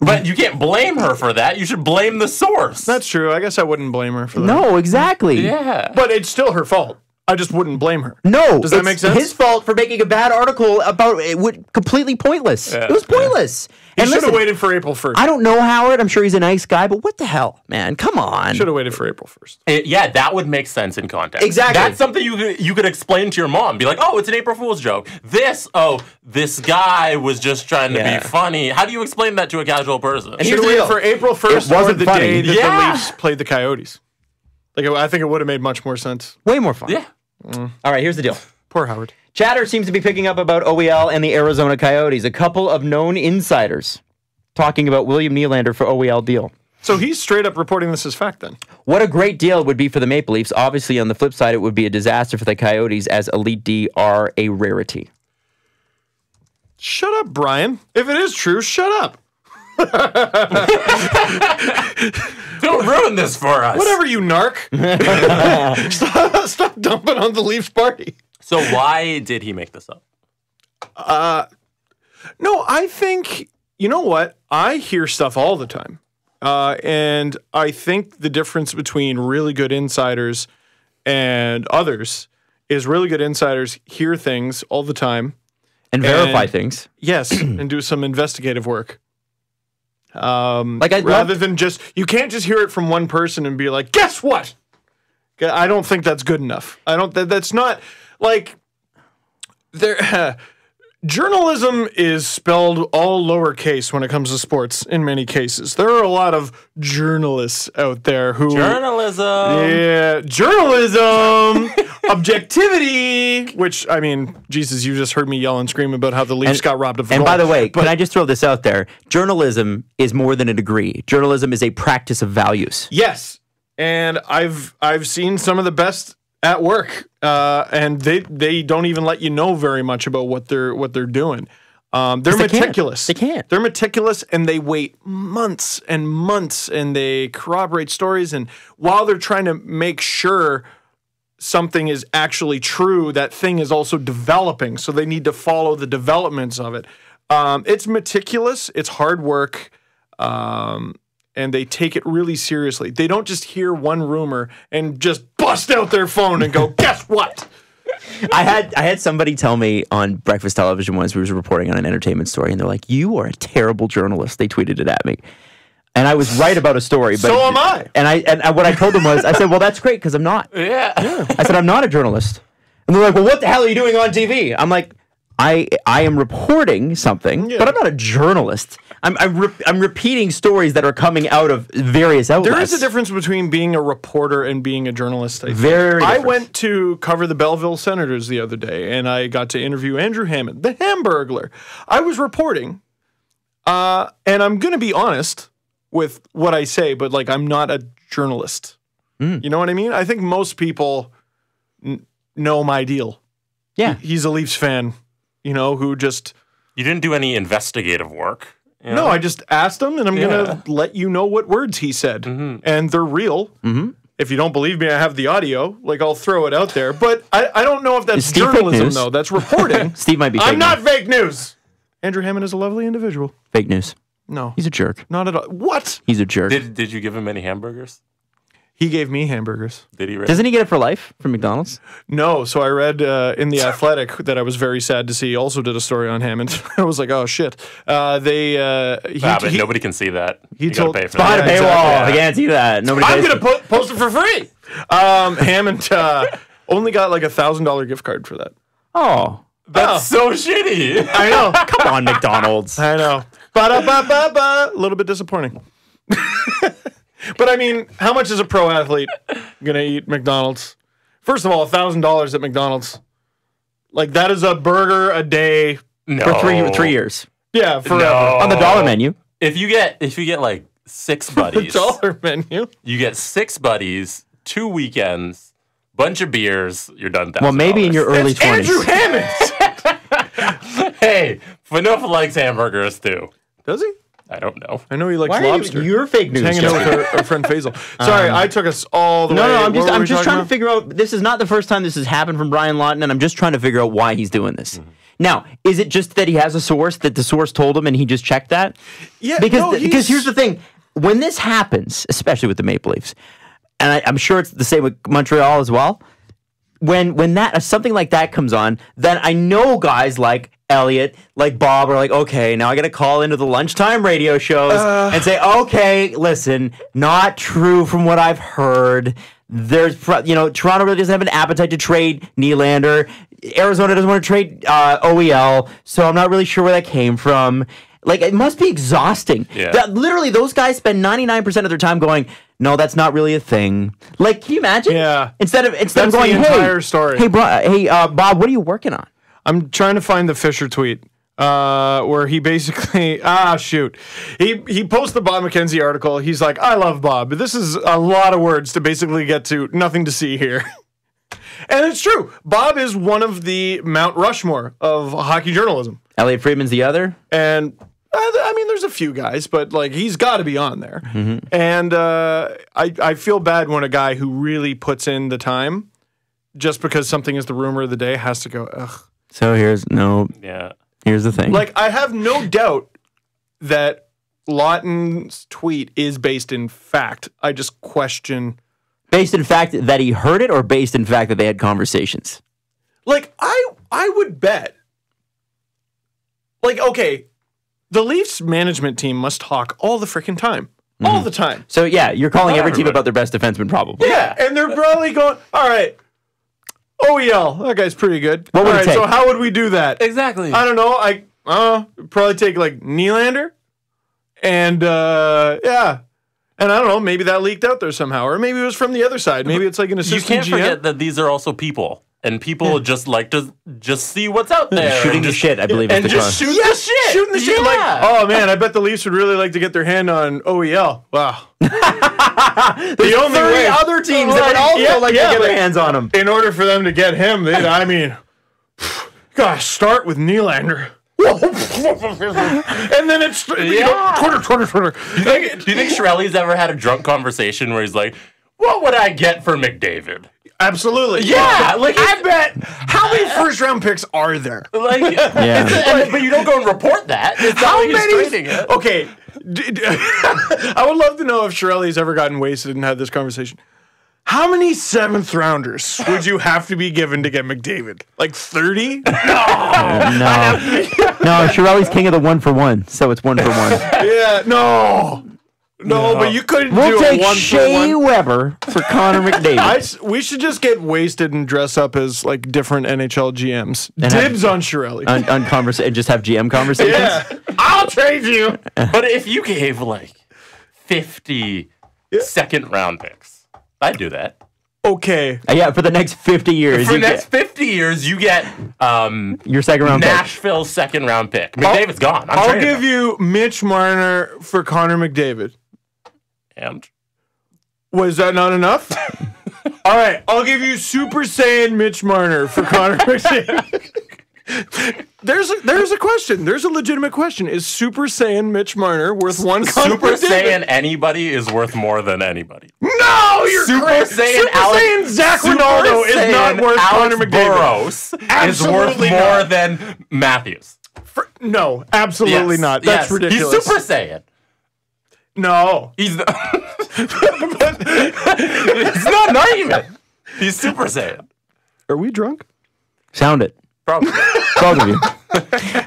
But you can't blame her for that. You should blame the source. That's true. I guess I wouldn't blame her for that. No, exactly. yeah. But it's still her fault. I just wouldn't blame her. No, Does that it's make sense? His fault for making a bad article about it. Would completely pointless. it was pointless. He and should have waited for April 1st. I don't know Howard. I'm sure he's a nice guy, but what the hell, man? Come on. should have waited for April 1st. Yeah, that would make sense in context. Exactly. That's something you could, you could explain to your mom. Be like, oh, it's an April Fool's joke. This, oh, this guy was just trying to Yeah. be funny. How do you explain that to a casual person? And Should have waited for April 1st It or wasn't the funny. day that Yeah. the Leafs played the Coyotes. Like I think it would have made much more sense. Way more fun. yeah. Mm. All right, here's the deal. Poor Howard. Chatter seems to be picking up about OEL and the Arizona Coyotes. A couple of known insiders talking about William Nylander for OEL deal. So he's straight up reporting this as fact then. What a great deal it would be for the Maple Leafs. Obviously, on the flip side, it would be a disaster for the Coyotes as Elite D are a rarity. Shut up, Brian. If it is true, shut up. Don't ruin this for us. Whatever, you narc. stop, stop dumping on the Leafs party. So why did he make this up? No, I think you know what? I hear stuff all the time, uh, and I think the difference between really good insiders and others is really good insiders hear things all the time. And verify And- things. Yes, and do some investigative work. Um, Like, I'd rather love- than just you can't just hear it from one person and be like, guess what? I don't think that's good enough. I don't. That, that's not like there. journalism is spelled all lowercase when it comes to sports. In many cases, there are a lot of journalists out there who Journalism. yeah, journalism, objectivity. Which I mean, Jesus, you just heard me yell and scream about how the Leafs And- got robbed of. And goal. by the way, can I just throw this out there? Journalism is more than a degree. Journalism is a practice of values. yes, and I've I've seen some of the best at work, uh, and they they don't even let you know very much about what they're what they're doing. Um, they're they can't. meticulous. They can't. They're meticulous, and they wait months and months, and they corroborate stories. And while they're trying to make sure something is actually true, that thing is also developing. So they need to follow the developments of it. Um, it's meticulous, it's hard work, um, and they take it really seriously. They don't just hear one rumor and just bust out their phone and go, guess what? I had I had somebody tell me on breakfast television once we was reporting on an entertainment story, and they're like, "You are a terrible journalist." They tweeted it at me, and I was right about a story. But So am I. And I and what I told them was, I said, "Well, that's great because I'm not." Yeah. I said, "I'm not a journalist," and they're like, "Well, what the hell are you doing on TV?" I'm like. I, I am reporting something, but I'm not a journalist. I'm I'm, re- I'm repeating stories that are coming out of various outlets. There is a difference between being a reporter and being a journalist. I think. Very I went to cover the Belleville Senators the other day, and I got to interview Andrew Hammond, the Hamburglar. I was reporting, uh, and I'm going to be honest with what I say, but like I'm not a journalist. Hmm. You know what I mean? I think most people n- know my deal. Yeah. He's a Leafs fan, you know, who just You didn't do any investigative work. You No. I just asked him, and I'm Yeah. gonna let you know what words he said, and they're real. Mm-hmm. If you don't believe me, I have the audio. Like I'll throw it out there, but I, I don't know if that's Is Steve fake journalism news? though. That's reporting. Steve might be. I'm fake not news. fake news. Andrew Hammond is a lovely individual. fake news. No, He's a jerk. not at all. What? He's a jerk. Did, did you give him any hamburgers? He gave me hamburgers. Did he? Really? Doesn't he get it for life from McDonald's? No, so I read uh, in the Athletic that I was very sad to see. Also did a story on Hammond. I was like, oh shit. Uh, they uh, he, Ah, but he- nobody can see that. he you told- pay for Behind that. a Yeah, paywall. exactly. I can't see that. Nobody. I'm pays gonna for it. put, post it for free. Um, Hammond uh, only got like a thousand dollar gift card for that. Oh, That's so shitty. I know. come on, McDonald's. I know. Ba da ba ba ba. A little bit disappointing. But I mean, how much is a pro athlete gonna eat McDonald's? First of all, thousand dollars at McDonald's. Like that is a burger a day. no. For three three years Yeah, forever. No. on the dollar menu. If you get if you get like six buddies, the Dollar menu. you get six buddies, two weekends, bunch of beers, you're done. Well, maybe in your early twenties. Andrew Hammond. hey, Fanofa likes hamburgers too. Does he? I don't know. I know he likes Why are lobster. you? You're fake news. hanging out with Jesse. our, our friend Faisal. Sorry, um, I took us all the No, way. no, I'm just I'm just trying about? to figure out. This is not the first time this has happened from Brian Lawton, and I'm just trying to figure out why he's doing this. Mm-hmm. Now, is it just that he has a source that the source told him and he just checked that? Yeah, because no, th- because he's- here's the thing: when this happens, especially with the Maple Leafs, and I, I'm sure it's the same with Montreal as well. When when that something like that comes on, then I know guys like Elliotte, like Bob, are like, okay, now I got to call into the lunchtime radio shows Uh. and say, okay, listen, not true from what I've heard. There's, you know, Toronto really doesn't have an appetite to trade Nylander. Arizona doesn't want to trade uh, OEL, so I'm not really sure where that came from. Like, it must be exhausting. Yeah. That- literally, those guys spend 99% of their time going, no, that's not really a thing. Like, can you imagine? Yeah. Instead of instead That's of going, the hey, entire story. hey, bro, hey, uh, Bob, what are you working on? I'm trying to find the Fisher tweet uh, where he basically ah shoot he he posts the Bob McKenzie article. He's like, I love Bob, but this is a lot of words to basically get to nothing to see here. and it's true. Bob is one of the Mount Rushmore of hockey journalism, Elliotte Friedman's the other. and. Uh, I mean, there's a few guys, but like he's got to be on there. And uh, I I feel bad when a guy who really puts in the time, just because something is the rumor of the day, has to go. Ugh. So here's no. Yeah. Here's the thing. Like, I have no doubt that Lawton's tweet is based in fact. I just question. based in fact that he heard it, or based in fact that they had conversations. Like, I I would bet. Like, okay, the Leafs management team must talk all the freaking time, all the time. So yeah, you're calling Not every team about their best defenseman, probably. Yeah, and they're probably going. All right, OEL, that guy's pretty good. What would all it so how would we do that? Exactly. I don't know. I uh probably take like Nylander, and uh yeah, and I don't know. Maybe that leaked out there somehow, or maybe it was from the other side. Maybe it's like an assistant. you can't GM. forget that these are also people, and people just like to just see what's out there. Shooting and the just, shit, I believe, and is the just con. shoot Yes, the shit. shooting the shit. Like, oh man, I bet the Leafs would really like to get their hand on OEL. Wow. the only Three way, other teams that would also yeah, like yeah, to get their hands on him. in order for them to get him, they, I mean, gosh, start with Nylander. and then it's you know, Yeah. Twitter, Twitter, Twitter. Do you think, do you think Chiarelli's ever had a drunk conversation where he's like, "What would I get for McDavid?" Absolutely. Yeah, like I bet. How many first round picks are there? Like, Yeah. it's- and- but you don't go and report that. It's not How like many? it. Okay. I would love to know if Chiarelli's ever gotten wasted and had this conversation. How many seventh rounders would you have to be given to get McDavid? Like 30? No, no, Chiarelli's king of the one for one, so it's one for one. yeah, no. No, but you couldn't We'll do take a one Shea for one. Weber for Connor McDavid. s- we should just get wasted and dress up as like different NHL GMs. And have- on Chiarelli. on, on conversa- and just have GM conversations. yeah. I'll trade you. But if you gave like 50 second round picks, I'd do that. Okay. Uh, yeah, for the next 50 years, For the next get 50 years, you get um, your second round pick. Nashville second round pick. McDavid's gone. I'm I'll give him. you Mitch Marner for Connor McDavid. And Was that not enough? All right, I'll give you Super Saiyan Mitch Marner for Connor McDavid. there's a, there's a question. There's a legitimate question. Is Super Saiyan Mitch Marner worth one Connor Super McDavid? Saiyan anybody is worth more than anybody. No, you're Super crazy. Saiyan Super Alex- Saiyan Zach Super Ronaldo is Saiyan not worth Alex Connor McDavid. Is worth more not. than Matthews. For- no, absolutely Yes, not. That's yes. ridiculous. He's Super Saiyan. No. He's the It's not an argument. He's Super Saiyan. Are we drunk? Sound it. Probably. Both of you.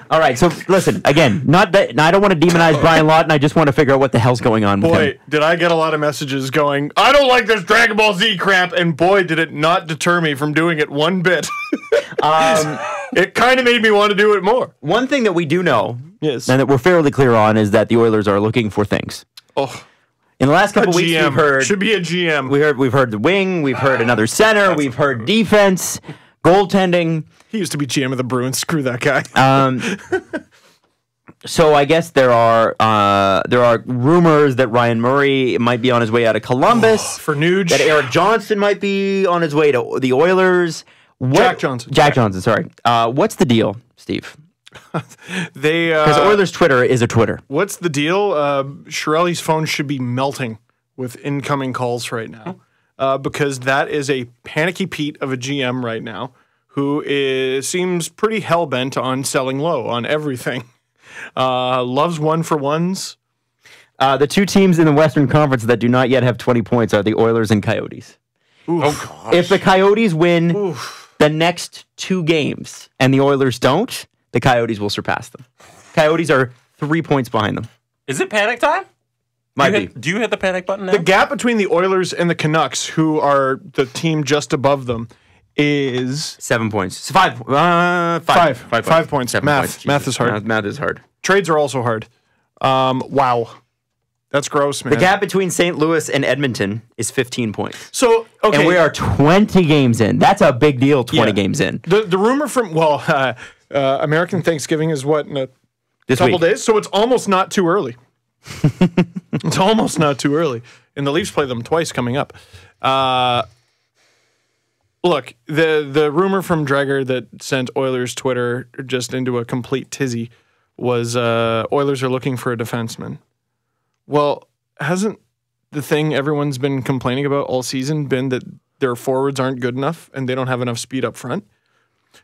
All right, so listen, again, not that I don't want to demonize Brian Lawton. I just want to figure out what the hell's going on with Boy, him. did I get a lot of messages going, I don't like this Dragon Ball Z crap, and boy, did it not deter me from doing it one bit. Um, it kind of made me want to do it more. one thing that we do know, Yes. and that we're fairly clear on, is that the Oilers are looking for things. Oh, In the last couple weeks, we've heard Should be a GM. we heard we've heard the wing, we've heard another center, we've heard defense, goaltending. he used to be GM of the Bruins. Screw that guy. Um, so I guess there are uh, there are rumors that Ryan Murray might be on his way out of Columbus. For Nuge. that Eric Johnson might be on his way to the Oilers. What, Jack Johnson. Jack Johnson. Sorry. Uh, what's the deal, Steve? they, Because uh, Oilers Twitter is a Twitter. what's the deal? Uh, Chiarelli's phone should be melting with incoming calls right now uh, because that is a panicky Pete of a GM right now who is seems pretty hell bent on selling low on everything. Uh, loves one for ones. Uh, the two teams in the Western Conference that do not yet have 20 points are the Oilers and Coyotes. Oh, gosh. If the Coyotes win the next two games and the Oilers don't, the Coyotes will surpass them. Coyotes are three points behind them. Is it panic time? Might do, you be. hit, do you hit the panic button now? The gap between the Oilers and the Canucks, who are the team just above them, is Seven points. Five. Uh, five. Five. Five points. Seven Math. points. Math is hard. Math, math is hard. trades are also hard. Um, wow, that's gross, man. The gap between St. Louis and Edmonton is 15 points. So okay, And we are 20 games in. That's a big deal, 20 Yeah. games in. The the rumor from well, uh, uh, American Thanksgiving is what in a This couple week. days, so it's almost not too early. it's almost not too early, and the Leafs play them twice coming up. Uh, look, the the rumor from Dreger that sent Oilers Twitter just into a complete tizzy was uh, Oilers are looking for a defenseman. Well, hasn't the thing everyone's been complaining about all season been that their forwards aren't good enough and they don't have enough speed up front?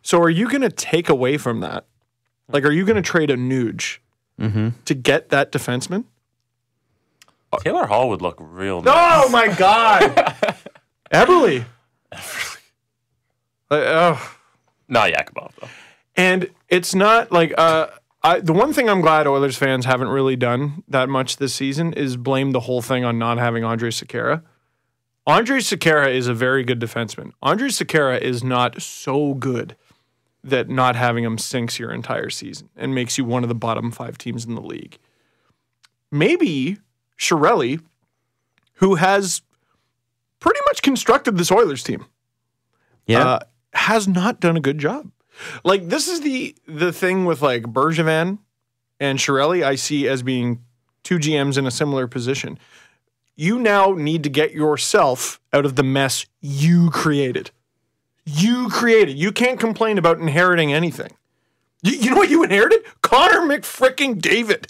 So are you going to take away from that? Like, are you going to trade a Nuge to get that defenseman? Taylor Hall would look real nice. Oh my God, Eberle. Uh, oh. Not Yakupov, though. And it's not like uh, I, the one thing I'm glad Oilers fans haven't really done that much this season is blame the whole thing on not having Andrej Sekera. Andrej Sekera is a very good defenseman. Andrej Sekera is not so good that not having him sinks your entire season and makes you one of the bottom five teams in the league. Maybe Chiarelli, who has pretty much constructed this Oilers team, Yeah. uh, has not done a good job. Like this is the the thing with like Bergevin and Chiarelli. I see as being two GMs in a similar position. You now need to get yourself out of the mess you created. You created. You can't complain about inheriting anything. You, you know what you inherited? Connor McFricking David,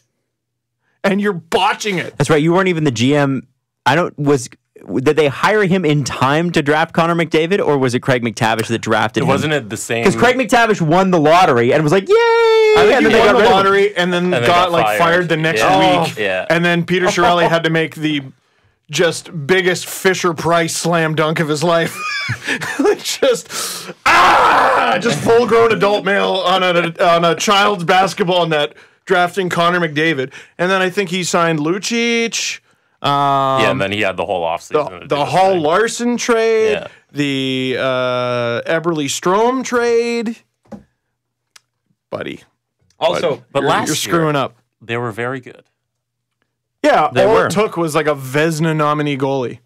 and you're botching it. That's right. You weren't even the GM. I don't was did they hire him in time to draft Connor McDavid or was it Craig MacTavish that drafted him? Wasn't it the same? Because Craig MacTavish won the lottery and was like, "Yay!" I think and he then they won got the rid of him. lottery and then, then got, got like fired. fired the next Yeah. week. Oh, yeah. And then Peter Chiarelli had to make the just biggest Fisher Price slam dunk of his life. like just ah, just full grown adult male on a on a child's basketball net drafting Connor McDavid. And then I think he signed Lucic. Um, yeah, and then he had the whole offseason. to the, do the Hall thing. Larsson trade, Yeah. the uh, Eberle Strome trade, buddy. Also, But you're, last you're year- screwing up. They were very good. Yeah, They all were. it took was like a Vezina nominee goalie.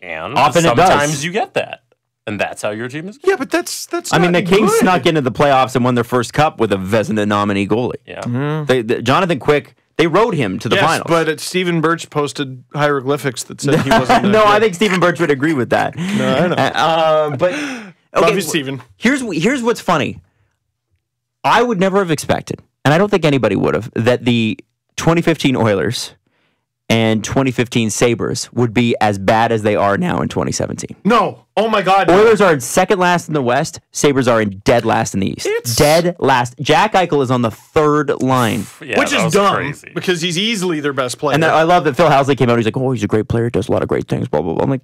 And Often it does. sometimes you get that. And that's how your team is good. Yeah, but that's that's. I mean, the not Kings good. snuck into the playoffs and won their first cup with a Vezina nominee goalie. Yeah. They, the- Jonathan Quick, they rode him to the Yes, finals. but it, Stephen Burtch posted hieroglyphics that said he wasn't. no, that I think Stephen Burtch would agree with that. No, I know. Uh, but Love okay, you, Stephen. Here's here's what's funny. I would never have expected, and I don't think anybody would have, that the 2015 Oilers and 2015 Sabres would be as bad as they are now in 2017. No, oh my God, no. Oilers are in second last in the West. Sabres are in dead last in the East. It's- dead last. Jack Eichel is on the third line. Yeah, which is dumb Crazy. because he's easily their best player. And then I love that Phil Housley came out. He's like, "Oh, he's a great player. Does a lot of great things." Blah blah blah. I'm like,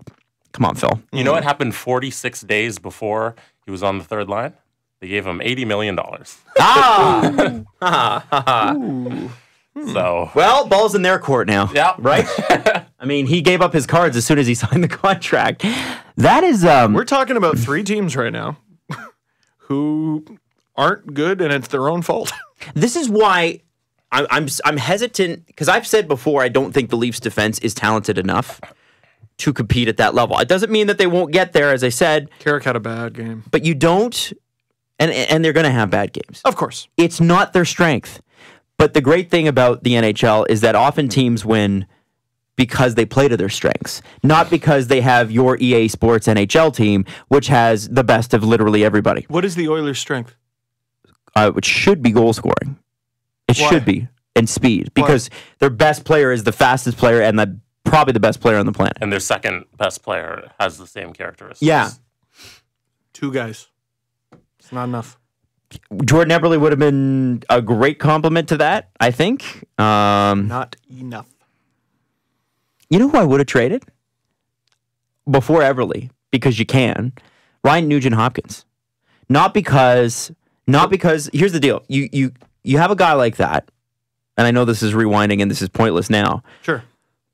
"Come on, Phil." You know what happened 46 days before he was on the third line? They gave him $80 million. Ah, So, well, ball's in their court now. yeah. right? I mean, he gave up his cards as soon as he signed the contract. That is, um, We're talking about three teams right now who aren't good, and it's their own fault. this is why I, I'm I'm hesitant because I've said before I don't think the Leafs defense is talented enough to compete at that level. It doesn't mean that they won't get there, as I said, Carrick had a bad game, but you don't, and and they're going to have bad games. of course. It's not their strength. But the great thing about the NHL is that often teams win because they play to their strengths, not because they have your EA Sports NHL team, which has the best of literally everybody. What is the Oilers' strength? uh, which should be goal scoring. It Why? should be and speed because their best player is the fastest player and the probably the best player on the planet. And their second best player has the same characteristics. Yeah, Two guys. It's not enough. Jordan Eberle would have been a great compliment to that, I think. Um, Not enough. you know who I would have traded before Eberle because you can. Ryan Nugent Hopkins. Not because not because here's the deal. You you you have a guy like that, and I know this is rewinding and this is pointless now, Sure.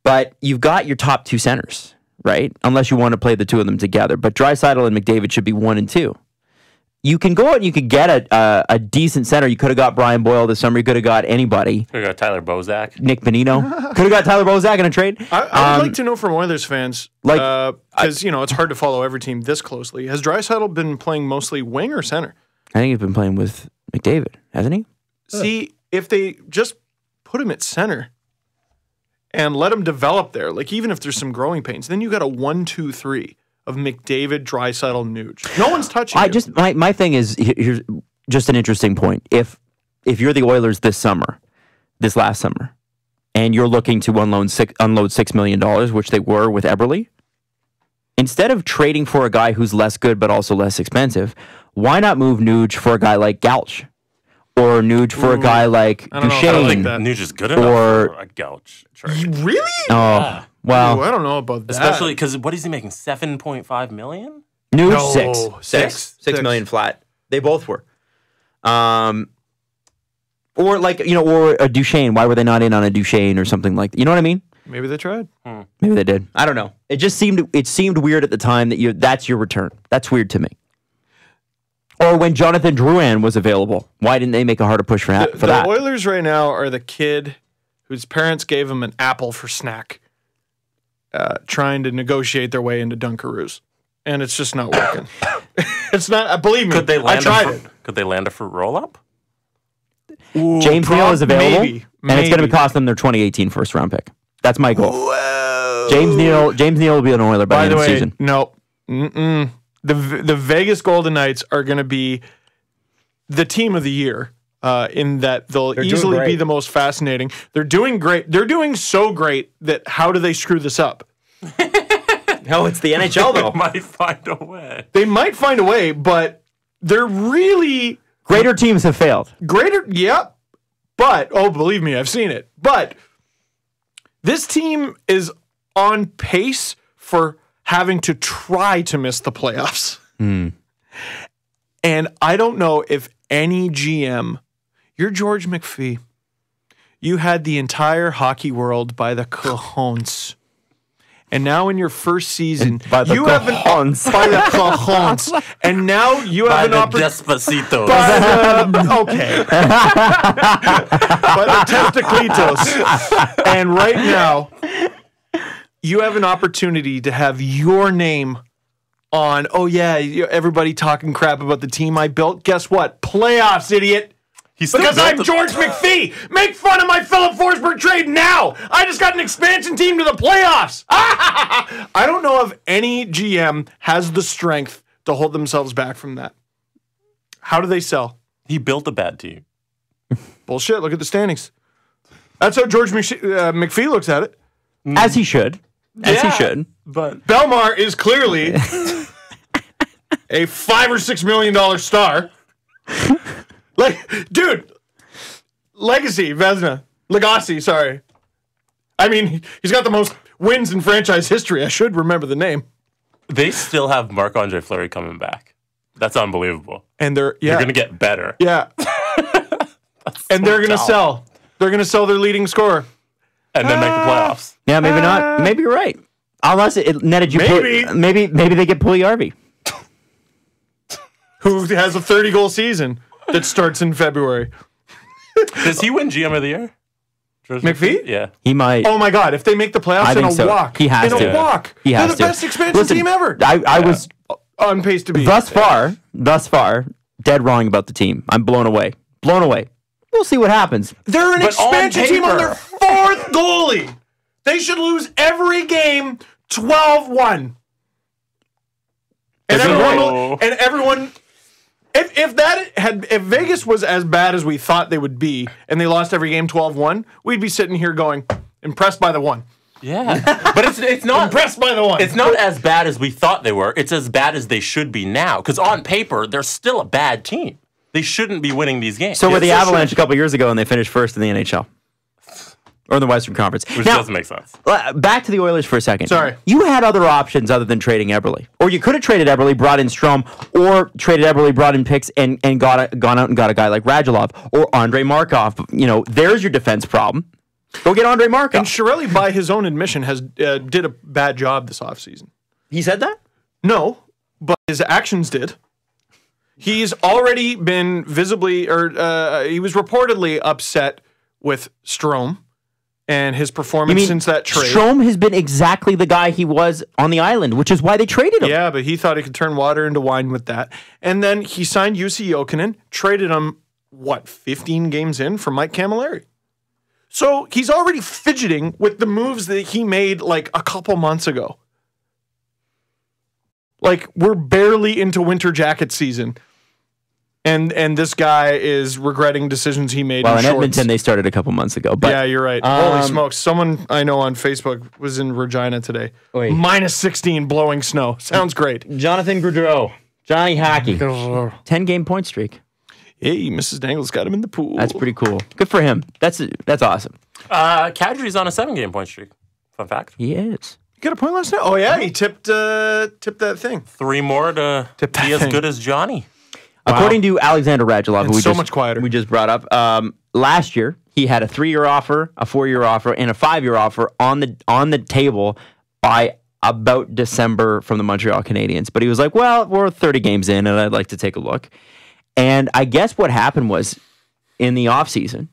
but you've got your top two centers, right? Unless you want to play the two of them together. But Draisaitl and McDavid should be one and two. You can go out and you could get a, a, a decent center. You could have got Brian Boyle this summer. You could have got anybody. Could have got Tyler Bozak. Nick Bonino. could have got Tyler Bozak in a trade. I, I would Um, like to know from Oilers fans, like, because you know it's hard to follow every team this closely. Has Draisaitl been playing mostly wing or center? I think he's been playing with McDavid, hasn't he? See if they just put him at center and let him develop there. Like even if there's some growing pains, then you got a one, two, three of McDavid, Draisaitl, Nuge. No one's touching. I you. just my, my thing is here's just an interesting point. If if you're the Oilers this summer, this last summer, and you're looking to unload six unload six million dollars, which they were with Eberle, instead of trading for a guy who's less good but also less expensive, why not move Nuge for a guy like Gouch? Or Nuge for a guy like I don't know if I like Duchene? that. Nuge is good enough Or- for a gouch trade. really? Oh, well, Ooh, I don't know about that. Especially because what is he making? Seven point five million. Nuge No, six. six? Six. Six Six. flat. They both were. Um, or like you know, or a Duchene. Why were they not in on a Duchene or something like? That? You know what I mean? maybe they tried. Maybe they did. I don't know. It just seemed it seemed weird at the time that you that's your return. That's weird to me. Or when Jonathan Drouin was available, why didn't they make a harder push for, ha- The, for the that? Oilers right now are the kid whose parents gave him an apple for snack, uh, trying to negotiate their way into Dunkaroos, and it's just not working. it's not. Uh, believe me, Could they I land? tried a it. Could they land a fruit roll up? Ooh, James Neal is available, maybe, and it's going to maybe. cost them their 2018 first round pick. That's my goal. Whoa. James Neal. James Neal will be an Oiler by, By the the end of the way, season. no. Mm-mm. The the Vegas Golden Knights are going to be the team of the year. Uh, in that they'll doing easily be the most fascinating. They're doing great. They're doing so great that how do they screw this up? No, it's the NHL though. they Might find a way. They might find a way, but they're really Greater teams have failed. greater. Yep. But oh, believe me, I've seen it. But this team is on pace for having to try to miss the playoffs. And I don't know if any GM, you're George McPhee, you had the entire hockey world by the cojones. And now in your first season, by the you have an cojones. by the cojones, and now you By have an the opportunity. Despacito. okay. By the testiclitos. And right now, you have an opportunity to have your name on, oh, yeah, everybody talking crap about the team I built. Guess what? Playoffs, idiot. He's Because I'm the- George McPhee. Make fun of my Filip Forsberg trade now. I just got an expansion team to the playoffs. I don't know if any GM has the strength to hold themselves back from that. How do they sell? He built a bad team. Bullshit. Look at the standings. That's how George Mc- uh, McPhee looks at it. As he should. As he should. But Belmar is clearly a five or six million dollar star. like, dude, legacy Vesna, Legacy. Sorry, I mean he's got the most wins in franchise history. I should remember the name. they still have Marc Andre Fleury coming back. That's unbelievable. And they're yeah, They're gonna get better. yeah, and they're gonna dumb. sell. They're gonna sell their leading scorer. And then make the ah. playoffs. Yeah, maybe not. Ah. Maybe you're right. Unless it, it netted you. Maybe. Maybe. maybe maybe they get Puljujarvi. Who has a 30 goal season that starts in February? Does he win GM of the year? George McPhee? Yeah. He might. Oh my God! If they make the playoffs I in think a so. walk, He has in to. a walk, he has they're the to. best expansion Listen, team ever. I, I was on pace to be. thus far, thus far, dead wrong about the team. I'm blown away. Blown away. We'll see what happens. They're an But on expansion team on their fourth goalie. They should lose every game 12-1. And Does he everyone, right? will- and everyone if, if that had if Vegas was as bad as we thought they would be and they lost every game 12-1, we'd be sitting here going impressed by the one. Yeah, but it's it's not Impressed by the one. It's not as bad as we thought they were. It's as bad as they should be now. Because on paper, they're still a bad team. They shouldn't be winning these games. So were the so Avalanche a couple years ago and they finished first in the NHL or in the Western Conference. which Now, doesn't make sense. uh, back to the Oilers for a second. Sorry. You had other options other than trading Eberle. Or you could have traded Eberle, brought in Strome, or traded Eberle, brought in picks, and, and got a, gone out and got a guy like Radulov or Andre Markov. You know, there's your defense problem. Go get Andre Markov. and Chiarelli, by his own admission, has uh, did a bad job this offseason. he said that? No, but his actions did. He's already been visibly, or uh, he was reportedly upset with Strome and his performance mean, since that trade. Strome has been exactly the guy he was on the island, which is why they traded him. Yeah, but he thought he could turn water into wine with that. And then he signed Jussi Jokinen, traded him, what, 15 games in for Mike Cammalleri. So he's already fidgeting with the moves that he made like a couple months ago. Like we're barely into winter jacket season. And and this guy is regretting decisions he made Well, in in shorts. Edmonton, they started a couple months ago. But yeah, you're right. Holy um, smokes. Someone I know on Facebook was in Regina today. Wait. Minus 16 blowing snow. Sounds great. Jonathan Gaudreau, Johnny Hockey, 10 game point streak. Hey, Mrs. Dangle's got him in the pool. That's pretty cool. Good for him. That's that's awesome. Uh, Kadri's on a seven-game point streak. Fun fact. He is. You got a point last night? Oh yeah, he tipped uh tipped that thing. Three more to Tip that be as thing. good as Johnny. According to Alexander Radulov, who we so just, much quieter. we just brought up, um, last year he had a three-year offer, a four-year offer, and a five-year offer on the on the table by about December from the Montreal Canadiens. But he was like, "Well, we're 30 games in, and I'd like to take a look." And I guess what happened was in the offseason,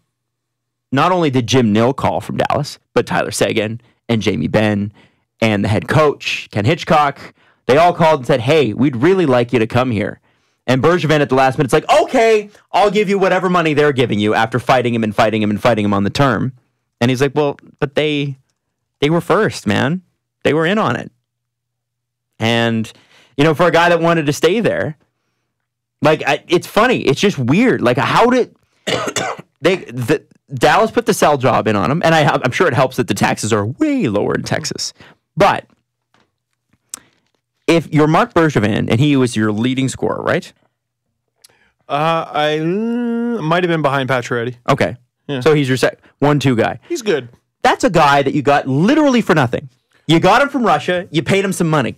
not only did Jim Nill call from Dallas, but Tyler Seguin and Jamie Benn and the head coach, Ken Hitchcock, they all called and said, Hey, we'd really like you to come here. And Bergevin at the last minute, minute's like, Okay, I'll give you whatever money they're giving you after fighting him and fighting him and fighting him on the term. And he's like, Well, but they they were first, man. They were in on it. And, you know, for a guy that wanted to stay there, like I, it's funny. It's just weird. Like how did they the Dallas put the sell job in on him, and I, I'm sure it helps that the taxes are way lower in Texas. But if you're Marc Bergevin and he was your leading scorer, right? Uh I mm, might have been behind Pacioretty. Okay, so he's your sec- one-two guy. He's good. That's a guy that you got literally for nothing. You got him from Russia. You paid him some money.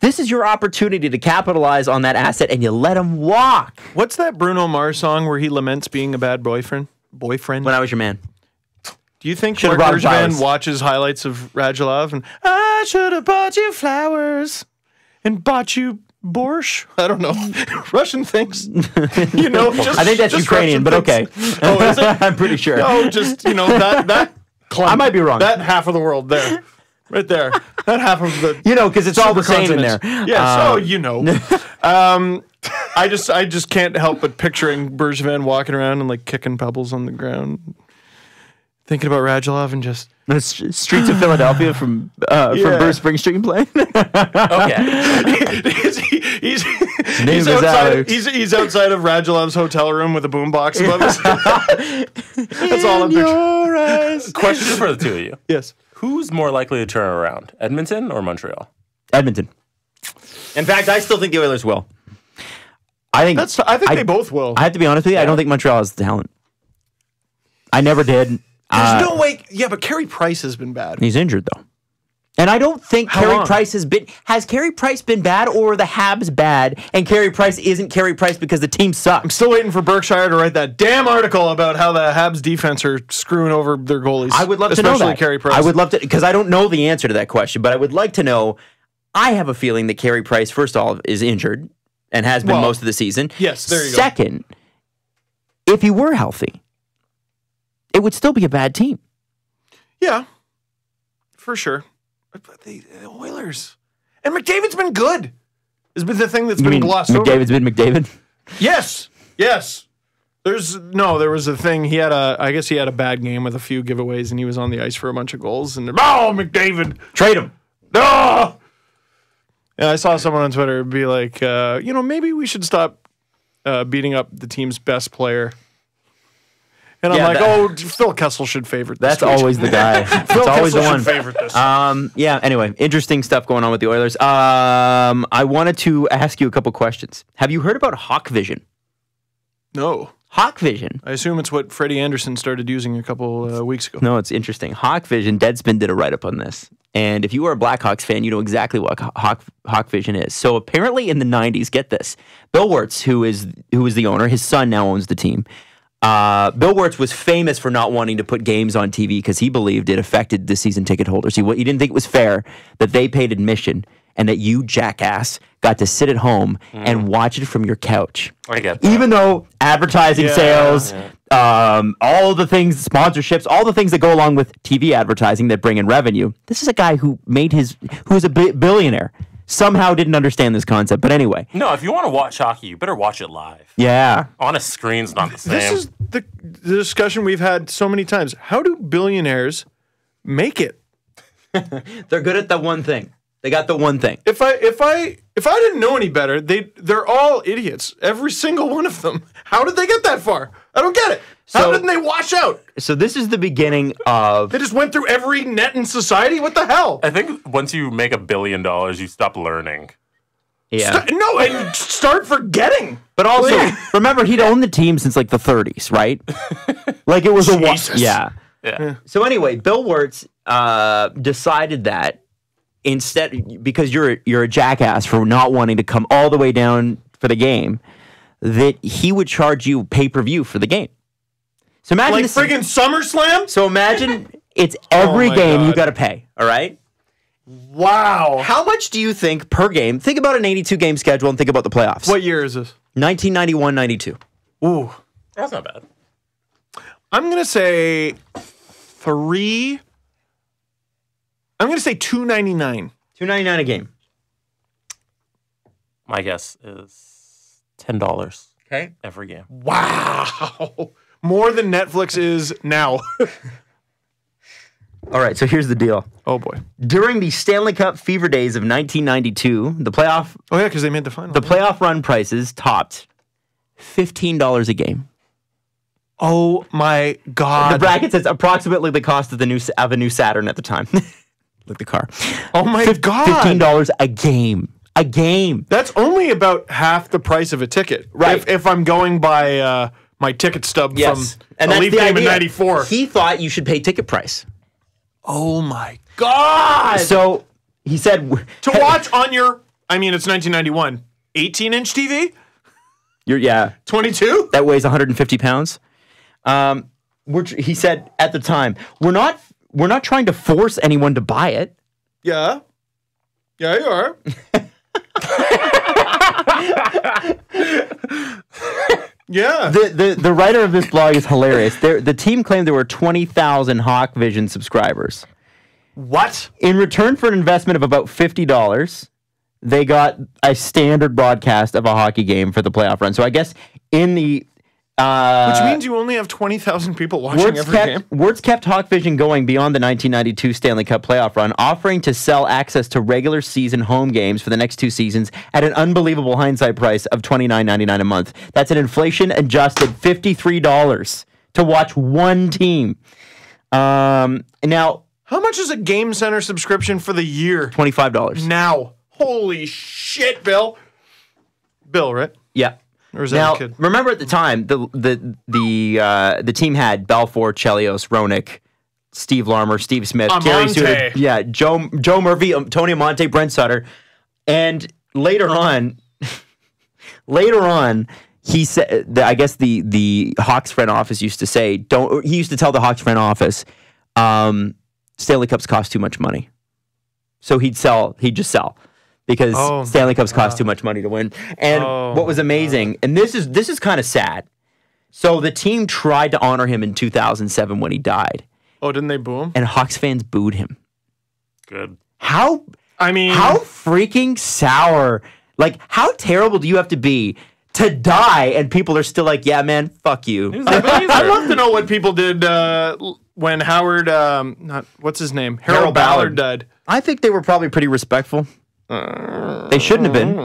This is your opportunity to capitalize on that asset, and you let him walk. What's that Bruno Mars song where he laments being a bad boyfriend? Boyfriend? When I was your man, Do you think Marc Bergevin watches highlights of Radulov and I should have bought you flowers and bought you borscht? I don't know. Russian things. You know, just, I think that's Ukrainian, Russian but okay. Oh, is it? I'm pretty sure. No, just you know that that. Clump, I might be wrong. That half of the world there, right there. That half of the You know, because it's all the same in there. Yeah. Uh, oh, you know. um, I just I just can't help but picturing Bergevin walking around and like kicking pebbles on the ground, thinking about Radulov and just The s- streets of Philadelphia from uh, Yeah. from Bruce Springsteen playing. Okay. he's, he's, name he's is outside. Alex. He's, he's outside of Radulov's hotel room with a boombox above his. That's all I'm picturing. Question for the two of you. Yes. Who's more likely to turn around, Edmonton or Montreal? Edmonton. In fact, I still think the Oilers will. I think That's. I think I- they both will. I have to be honest with you. I don't think Montreal has the talent. I never did. There's Uh, no way. Yeah, but Carey Price has been bad. He's injured though, and I don't think How Carey long? Price has been. Has Carey Price been bad, or the Habs bad? And Carey Price isn't Carey Price because the team sucks. I'm still waiting for Berkshire to write that damn article about how the Habs defense are screwing over their goalies. I would love to know that. Carey Price. I would love to because I don't know the answer to that question, but I would like to know. I have a feeling that Carey Price, first of all, is injured and has been Well, most of the season. yes, there you go. Second, if he were healthy, it would still be a bad team. Yeah, for sure. But the, the Oilers and McDavid's been good. Has been the thing that's You been mean glossed over. McDavid's been McDavid? Yes, yes. There's no. There was a thing. He had a. I guess he had a bad game with a few giveaways, and he was on the ice for a bunch of goals. And oh, McDavid, Trade him. no. And I saw someone on Twitter be like, uh, you know, maybe we should stop uh, beating up the team's best player. And I'm Yeah, like, that- oh, Phil Kessel should favorite this. That's always the guy. It's Phil always the Kessel one. should favorite this. Um, yeah. Anyway, interesting stuff going on with the Oilers. Um, I wanted to ask you a couple questions. Have you heard about Hawk Vision? no. Hawk Vision. I assume it's what Freddie Andersen started using a couple uh, weeks ago. No, it's interesting. Hawk Vision. Deadspin did a write up on this. And if you are a Blackhawks fan, you know exactly what Hawk, Hawk Vision is. So apparently, in the '90s, get this: Bill Wirtz, who is who is the owner, his son now owns the team. Uh, Bill Wirtz was famous for not wanting to put games on TV because he believed it affected the season ticket holders. He, he didn't think it was fair that they paid admission and that you jackass got to sit at home and watch it from your couch. I get that. Even though advertising Yeah. sales, um, all the things, sponsorships, all the things that go along with TV advertising that bring in revenue. This is a guy who made his, who is a bi- billionaire. Somehow didn't understand this concept. But anyway, No, if you want to watch hockey, you better watch it live. yeah. On a screen's not the same. This is the, the discussion we've had so many times. How do billionaires make it? They're good at the one thing. They got the one thing. If I if I if I didn't know any better, they they're all idiots. Every single one of them. How did they get that far? I don't get it. How So- didn't they wash out? So this is the beginning of They just went through every net in society. What the hell? I think once you make a billion dollars, you stop learning. yeah. No, and start forgetting. But also, Like- remember he'd owned the team since like the 30s, right? like it was a wa- yeah. Yeah. So anyway, Bill Wirtz uh, decided that instead, because you're you're a jackass for not wanting to come all the way down for the game, that he would charge you pay per view for the game. So imagine Like this- friggin' SummerSlam? So imagine it's every oh my game you got to pay. All right. Wow. How much do you think per game? Think about an 82 game schedule and think about the playoffs. What year is this? 1991 92. Ooh. That's not bad. I'm gonna say three. I'm gonna say two ninety nine. 299 a game. My guess is ten dollars Okay. every game. Wow, more than Netflix is now. All right, so here's the deal. oh boy. During the Stanley Cup fever days of 1992, the playoff Oh yeah, because they made the final. the playoff run prices topped $15 a game. oh my god. The god. bracket says approximately the cost of the new of a new Saturn at the time. like the car. oh my Fif- god. $15 a game. A game. That's only about half the price of a ticket. Right. If, if I'm going by uh, my ticket stub Yes. from And a Leaf game in idea. '94. He thought you should pay ticket price. oh my god. So he said to watch on your, I mean, it's 1991, 18 inch TV, You're yeah. 22. that weighs 150 pounds. Um, he said at the time, we're not we're not trying to force anyone to buy it. Yeah. Yeah, you are. yeah. The, the the writer of this blog is hilarious. There, the team claimed there were 20,000 Hawk Vision subscribers. What? In return for an investment of about $50, they got a standard broadcast of a hockey game for the playoff run. So I guess in the uh, Which means you only have 20,000 people watching Words every kept, game. Wirtz kept Hawk Vision going beyond the 1992 Stanley Cup playoff run, offering to sell access to regular season home games for the next two seasons at an unbelievable hindsight price of $29.99 a month. That's an inflation adjusted $53 to watch one team. Um, now, How much is a Game Center subscription for the year? $25. Now. Holy shit, Bill. Bill, right? Yeah. Or is that Now, a kid? remember at the time, the the the uh, the team had Balfour, Chelios, Roenick, Steve Larmer, Steve Smith, Gary Amonte. Suter, yeah, Joe Joe Murphy, um, Tony Amonte, Brent Sutter, and later on, later on, he said, I guess the the Hawks front office used to say, don't. He used to tell the Hawks front office, um, Stanley Cups cost too much money, so he'd sell. He'd just sell. Because Oh, Stanley Cups cost too much money to win, and Oh, what was amazing, and this is this is kind of sad. So the team tried to honor him in 2007 when he died, Oh, didn't they boo him? and Hawks fans booed him. Good. How I mean, how freaking sour! Like how terrible do you have to be to die, and people are still like, "Yeah, man, fuck you." He's a I'd love to know what people did uh, when Howard, um, not what's his name, Harold, Harold Ballard. Ballard. died. I think they were probably pretty respectful. They shouldn't have been.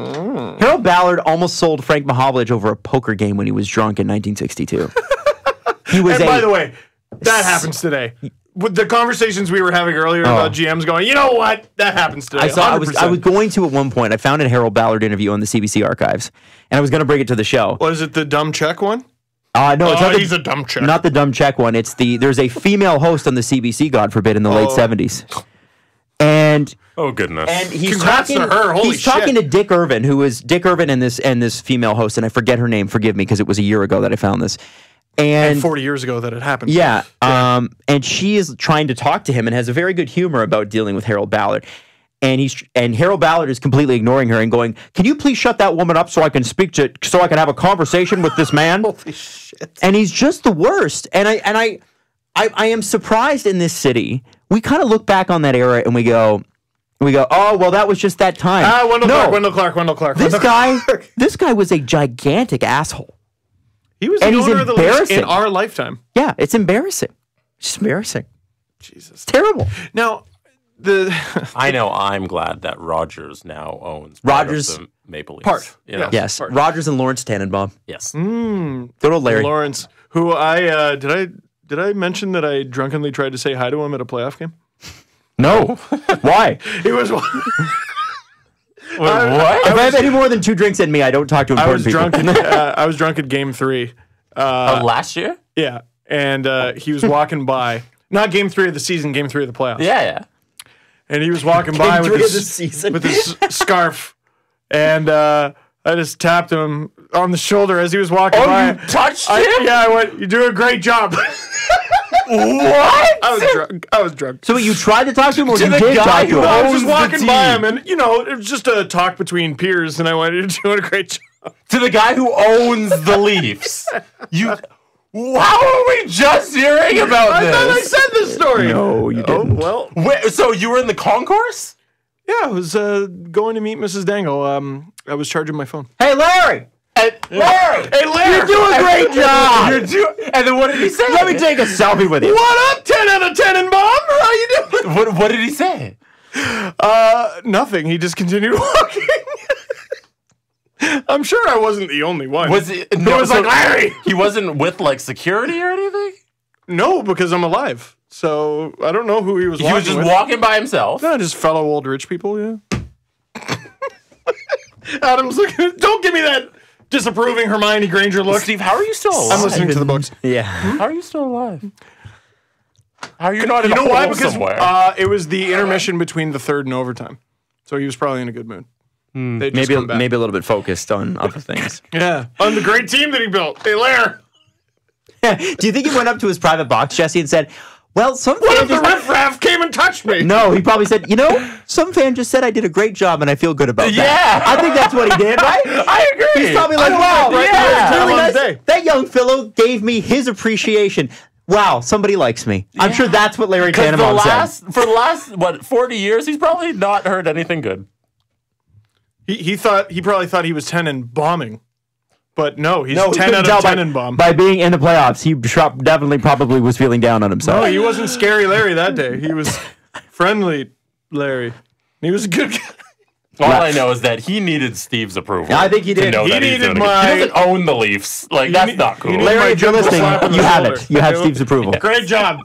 Harold Ballard almost sold Frank Mahovlich over a poker game when he was drunk in 1962. he was. And by the way, that happens today. With the conversations we were having earlier oh. about GMs going, you know what? That happens today. I saw. I was. I was going to at one point. I found a Harold Ballard interview on the CBC archives, and I was going to bring it to the show. Was it? The dumb check one. Uh, no, it's uh, not oh, the, he's a dumb check. Not the dumb check one. It's the there's a female host on the CBC. God forbid, in the oh. late 70s and Oh goodness. and he's Congrats to talking. her, holy he's talking to Dick Irvin, who is Dick Irvin and this and this female host, and I forget her name. Forgive me, because it was a year ago that I found this. And, Forty years ago that it happened. yeah, um, and she is trying to talk to him and has a very good humor about dealing with Harold Ballard. And he's and Harold Ballard is completely ignoring her and going, "Can you please shut that woman up so I can speak to so I can have a conversation with this man?" Holy shit. and he's just the worst. And I and I, I, I am surprised in this city. We kind of look back on that era and we go, we go, oh well, that was just that time. Ah, Wendell no, Clark, Wendell Clark, Wendell Clark. this Wendell guy, Clark. this guy was a gigantic asshole. He was and the he's owner of the Leafs embarrassing. in our lifetime. Yeah, it's embarrassing. It's embarrassing. Jesus. It's terrible. Now, the I know. I'm glad that Rogers now owns part of Rogers- the Maple Leafs. Part, You know? yes. Yes, Part. Rogers and Lawrence Tanenbaum. Yes. Good old Larry. Lawrence, who I uh, did I did I mention that I drunkenly tried to say hi to him at a playoff game? No, why? He was. Wait, what? If I have any more than two drinks in me, I don't talk to him. I was people. drunk. At, uh, I was drunk at game three. Uh, last year? Yeah, and uh, he was walking by. Not game three of the season, game three of the playoffs. Yeah, yeah. and he was walking by with his, season. with his scarf, and uh, I just tapped him on the shoulder as he was walking Oh, by. you touched I, him? yeah, I went. You do a great job. What? I was drunk. I was drunk. So you tried to talk to him, or To you the did guy talk to who him? I was just walking by him, and you know, it was just a talk between peers, and I went, "You're doing a great job." To the guy who owns the Leafs. You. How are we just hearing about I thought I said this story. No, you Oh didn't. Oh, well. Wait, so you were in the concourse? Yeah, I was uh, going to meet Mrs. Dangle. Um, I was charging my phone. Hey, Larry. And, Larry! Hey, Larry, You're doing a great job. You're do- and then what did he say? Let me take a selfie with you. What up, ten out of ten and bomb? How you doing? What, what did he say? Uh, nothing. He just continued walking. I'm sure I wasn't the only one. Was it? No, It was like Larry. He wasn't with like security or anything. No, because I'm alive. So I don't know who he was. He was just with. walking by himself. No, just fellow old rich people. Yeah. Adam's looking. Don't give me that disapproving Hermione Granger look. Steve, how are you still alive? I'm listening to the books. Yeah. How are you still alive? How are you not in You know why? hole Because somewhere? uh, it was the intermission between the third and overtime, so he was probably in a good mood. They'd just Maybe come back. maybe a little bit focused on other things. yeah, on the great team that he built. Hey, Lair. Do you think he went up to his private box, Jesse, and said, "Well, some What fan if the just- riffraff came and touched me? No, he probably said, "You know, some fan just said I did a great job, and I feel good about that." Yeah. I think that's what he did, right? I agree. He's probably like, "Wow, think yeah, Brett Baer really nice. on his day." that young fellow gave me his appreciation." Wow, somebody likes me. I'm sure that's what Larry Because the Tanenbaum said. for the last what forty years, he's probably not heard anything good. He, he thought he probably thought he was ten and bombing, but no, he's No, ten out of ten by, and bomb. by being in the playoffs. He definitely probably was feeling down on himself. no, he wasn't scary Larry that day. He was friendly Larry. He was a good guy. All I know is that he needed Steve's approval. I think he to did. know He that he's needed doing a good- my- He doesn't own the Leafs. Like that's need- not he cool. needed Larry, if you're gentle listening, slap on the you have shoulder. it. You have Steve's approval. Great job.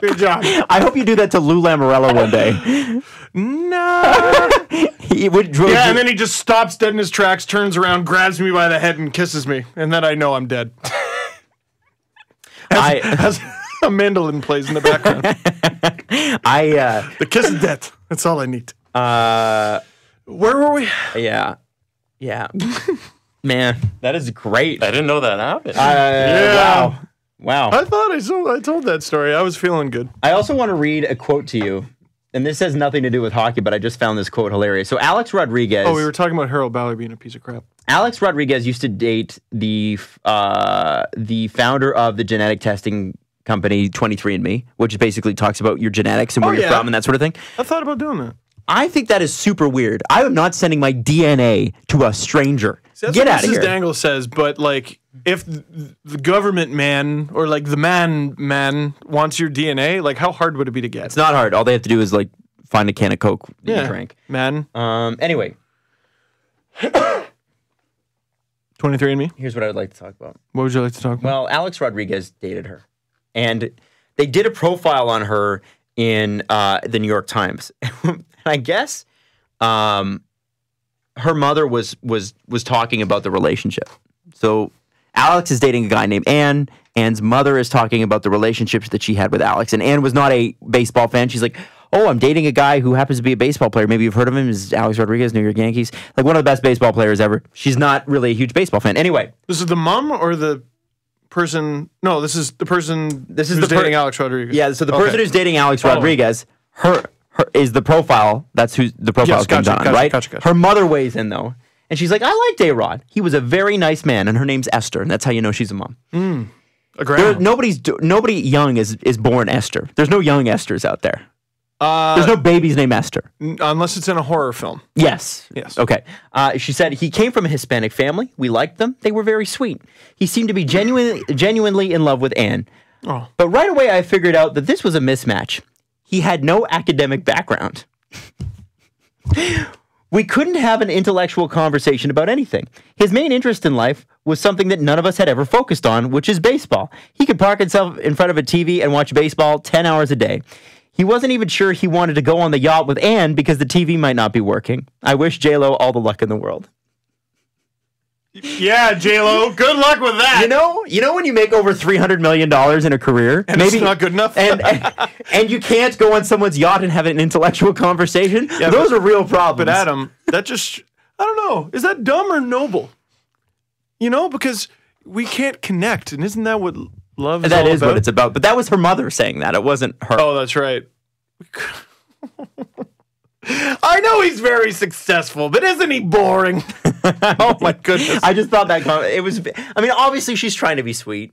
Good job. I hope you do that to Lou Lamoriello one day. No. he would, would- Yeah, and then he just stops dead in his tracks, turns around, grabs me by the head, and kisses me, and then I know I'm dead. I, As a mandolin plays in the background. I, uh, the kiss of death. That's all I need. uh, Where were we? yeah, yeah, man, that is great. I didn't know that happened. Uh, Wow, wow. I thought I told, I told that story. I was feeling good. I also want to read a quote to you, and this has nothing to do with hockey, but I just found this quote hilarious. So Alex Rodriguez. Oh, we were talking about Harold Ballard being a piece of crap. Alex Rodriguez used to date the uh, the founder of the genetic testing company 23andMe, which basically talks about your genetics and where Oh, you're yeah. from and that sort of thing. I thought about doing that. I think that is super weird. I am not sending my DNA to a stranger. That's Get out of here. Mrs. Dangle says, but like, if the government man or like the man man wants your DNA, like, how hard would it be to get? It's not hard. All they have to do is like find a can of Coke that you drink. man. Um. Anyway, 23andMe. Here's what I would like to talk about. What would you like to talk about? Well, Alex Rodriguez dated her, and they did a profile on her in uh, the New York Times. and I guess um, her mother was was was talking about the relationship. So Alex is dating a guy named Anne. Anne's mother is talking about the relationships that she had with Alex, and Anne was not a baseball fan. She's like, "Oh, I'm dating a guy who happens to be a baseball player. Maybe you've heard of him. Is Alex Rodriguez, New York Yankees, like one of the best baseball players ever." She's not really a huge baseball fan. Anyway, this is the mom or the person? No, this is the person. This is who's the per- dating Alex Rodriguez. Yeah, so the Okay. person who's dating Alex Rodriguez, her, her is the profile. That's who the profile's Yes, gotcha, on, gotcha, right? gotcha, gotcha. Her mother weighs in though, and she's like, "I liked A Rod. He was a very nice man, and her name's Esther, and that's how you know she's a mom." a There, nobody's nobody young is is born Esther. There's no young Esthers out there. Uh, There's no babies named Esther. unless it's in a horror film. Yes. Yes. Okay. Uh, she said he came from a Hispanic family. We liked them. They were very sweet. He seemed to be genuinely genuinely in love with Anne. Oh. But right away, I figured out that this was a mismatch. He had no academic background. we couldn't have an intellectual conversation about anything. His main interest in life was something that none of us had ever focused on, which is baseball. He could park himself in front of a TV and watch baseball 10 hours a day. He wasn't even sure he wanted to go on the yacht with Anne because the TV might not be working. I wish JLo all the luck in the world. Yeah, J Lo. Good luck with that. You know, you know when you make over three hundred million dollars in a career, And it's not good enough? and, and and you can't go on someone's yacht and have an intellectual conversation. Yeah, Those but- are real problems. But Adam, that just I don't know. Is that dumb or noble? You know, because we can't connect, and isn't that what love is that is about? what it's about. But that was her mother saying that. It wasn't her. Oh, that's right. I know he's very successful, but isn't he boring? oh my goodness. I just thought that com- it was. I mean, obviously she's trying to be sweet,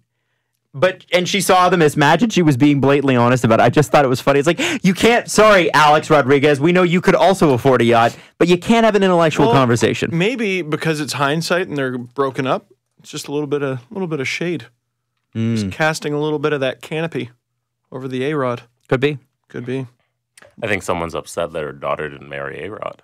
but and she saw the mismatch and she was being blatantly honest about it. I just thought it was funny. It's like you can't. Sorry, Alex Rodriguez. We know you could also afford a yacht, but you can't have an intellectual Well, conversation. Maybe because it's hindsight and they're broken up, it's just a little bit of a little bit of shade. Hmm. Just casting a little bit of that canopy over the A Rod. Could be. Could be. I think someone's upset that her daughter didn't marry A Rod.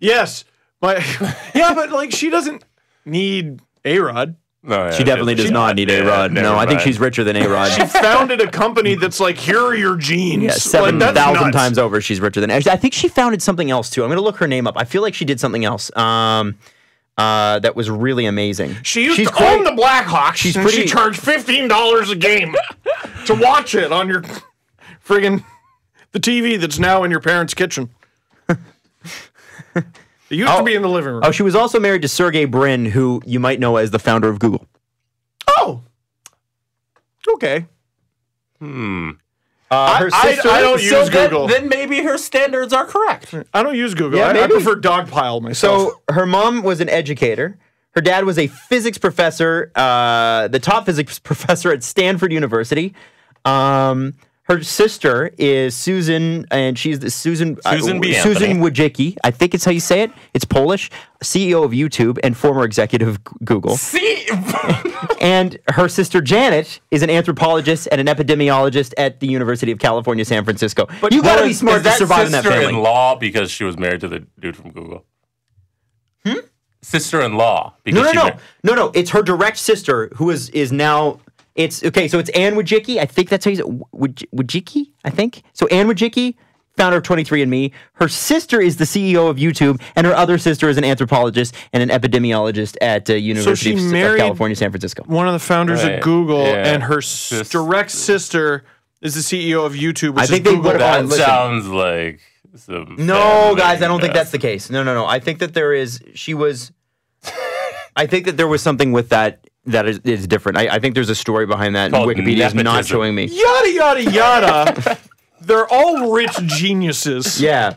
Yes. My Yeah, but like she doesn't need A Rod. No, She definitely does not need a Rod. No, I think she's richer than a Rod. She founded a company that's like, here are your genes. Yeah, Like, seven that's thousand nuts. times over, she's richer than. Actually, I think she founded something else too. I'm going to look her name up. I feel like she did something else. Um, uh, that was really amazing. She used she's to quite- own the Blackhawks, she's and pretty- she charged fifteen dollars a game to watch it on your friggin' the TV that's now in your parents' kitchen. It used to Oh. be in the living room. Oh, she was also married to Sergey Brin, who you might know as the founder of Google. Oh, okay. Hmm. Uh, her I- sister, I don't use So then, Google. then maybe her standards are correct. I don't use Google. Yeah, I, I maybe. prefer Dogpile myself. So her mom was an educator. Her dad was a physics professor, uh, the top physics professor at Stanford University. Um, her sister is Susan, and she's the Susan Susan B. Susan Wojcicki. I think it's how you say it. It's Polish. CEO of YouTube and former executive Google. See, And her sister Janet is an anthropologist and an epidemiologist at the University of California, San Francisco. But you got to be smart to survive in that family. Sister-in-law because she was married to the dude from Google. Hmm. Sister-in-law because No, no, no, no, no. It's her direct sister who is is now. It's okay. So it's Anne Wojcicki. I think that's how you say Woj- Wojcicki. I think so. Anne Wojcicki, founder of 23andMe. Her sister is the CEO of YouTube, and her other sister is an anthropologist and an epidemiologist at uh, University she of, of California, San Francisco. One of the founders Right. of Google, Yeah. and her s- Sis- direct sister is the CEO of YouTube. Which I think is they Google. would- That listen. sounds like some No, guys, I don't think that's the case. No, no, no. I think that there is. She was. I think that there was something with that that is, is different. I, I think there's a story behind that. and Called Wikipedia is not showing me. yada yada yada. They're all rich geniuses. Yeah.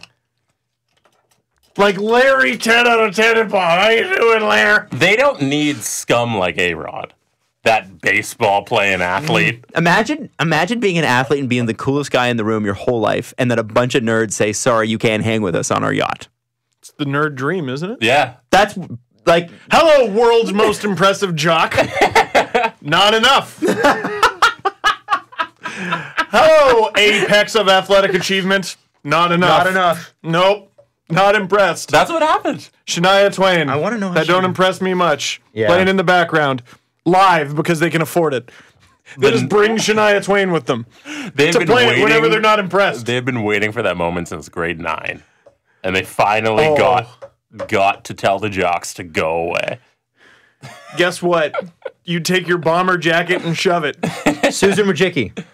Like Larry, ten out of ten in Bob. How you doing, Larry? They don't need scum like A Rod, that baseball playing athlete. Mm. Imagine, imagine being an athlete and being the coolest guy in the room your whole life, and then a bunch of nerds say, "Sorry, you can't hang with us on our yacht." It's the nerd dream, isn't it? Yeah. That's like, Hello, world's most impressive jock. Not enough. Hello, apex of athletic achievement. Not enough. Not enough. Nope. Not impressed. That's what happened. Shania Twain. I wanna know That she- don't impress me much. Yeah. Playing in the background, live because they can afford it. They just bring Shania Twain with them They've to been play waiting. it whenever they're not impressed. They've been waiting for that moment since grade nine, and they finally Oh. got got to tell the jocks to go away. Guess what? You take your bomber jacket and shove it. Susan Wojcicki.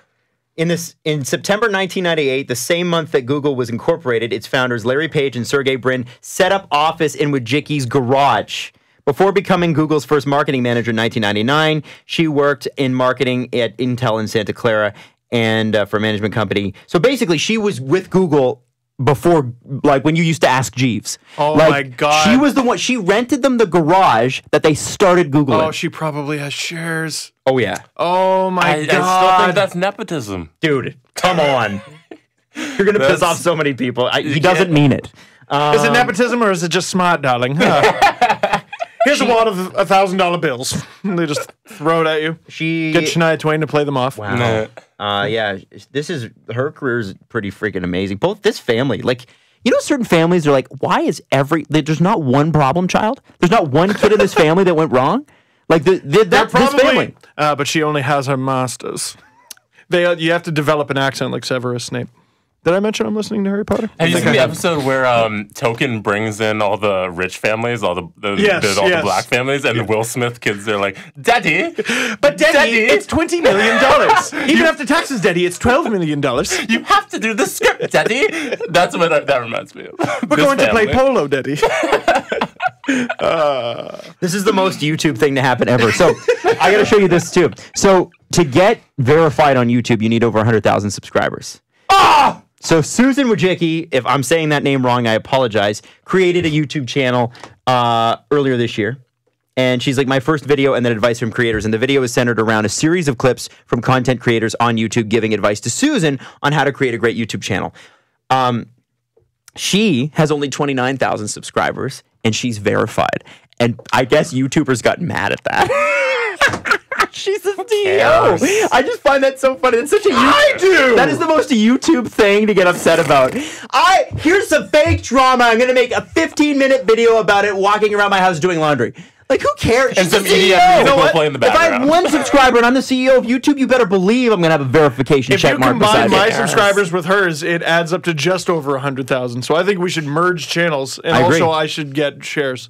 In this, in September 1998, the same month that Google was incorporated, its founders Larry Page and Sergey Brin set up office in Wojcicki's garage. Before becoming Google's first marketing manager in 1999, she worked in marketing at Intel in Santa Clara and uh, for a management company. So basically, she was with Google before, like when you used to ask Jeeves. Oh Like, my God. She was the one. She rented them the garage that they started Google. Oh, she probably has shares. oh yeah, Oh my I, I still god. think that's nepotism. dude, come on. You're gonna piss off so many people. I, he doesn't mean it. is it um, nepotism or is it just smart, darling? Huh. Here's a wad of a thousand dollar bills. they just throw it at you. She, Get Shania Twain to play them off. wow. Uh, yeah, this is her career is pretty freaking amazing. Both this family, like you know, certain families are like, why is every there's not one problem child? There's not one kid in this family that went wrong. Like the, the that this family. Uh, but she only has her masters. They, uh, you have to develop an accent like Severus Snape. Did I mention I'm listening to Harry Potter? Have you think seen the episode where um, Token brings in all the rich families, all the, the, Yes, the- all yes. the black families, and the Will Smith kids? They're like, "Daddy, But Daddy, Daddy. it's twenty million dollars. Even after taxes, Daddy, it's twelve million dollars. you have to do the script, Daddy." That's what I, that reminds me of. We're going to play polo, Daddy. This is the most YouTube thing to happen ever. So I got to show you this too. So to get verified on YouTube, you need over 100,000 subscribers. Ah! So Susan Wojcicki, if I'm saying that name wrong, I apologize, created a YouTube channel uh, earlier this year. And she's like, my first video and then advice from creators. And the video is centered around a series of clips from content creators on YouTube giving advice to Susan on how to create a great YouTube channel. Um, she has only 29,000 subscribers and she's verified. And I guess YouTubers got mad at that. she's the CEO. I just find that so funny. It's such a I do! That is the most YouTube thing to get upset about. I here's some fake drama. I'm gonna make a 15 minute video about it walking around my house doing laundry. Like who cares? And She's some the EDM CEO. music will what? play in the If I have one subscriber and I'm the CEO of YouTube, you better believe I'm gonna have a verification If check you mark combine my it. subscribers with hers, it adds up to just over hundred thousand. So I think we should merge channels, and I agree. also I should get shares.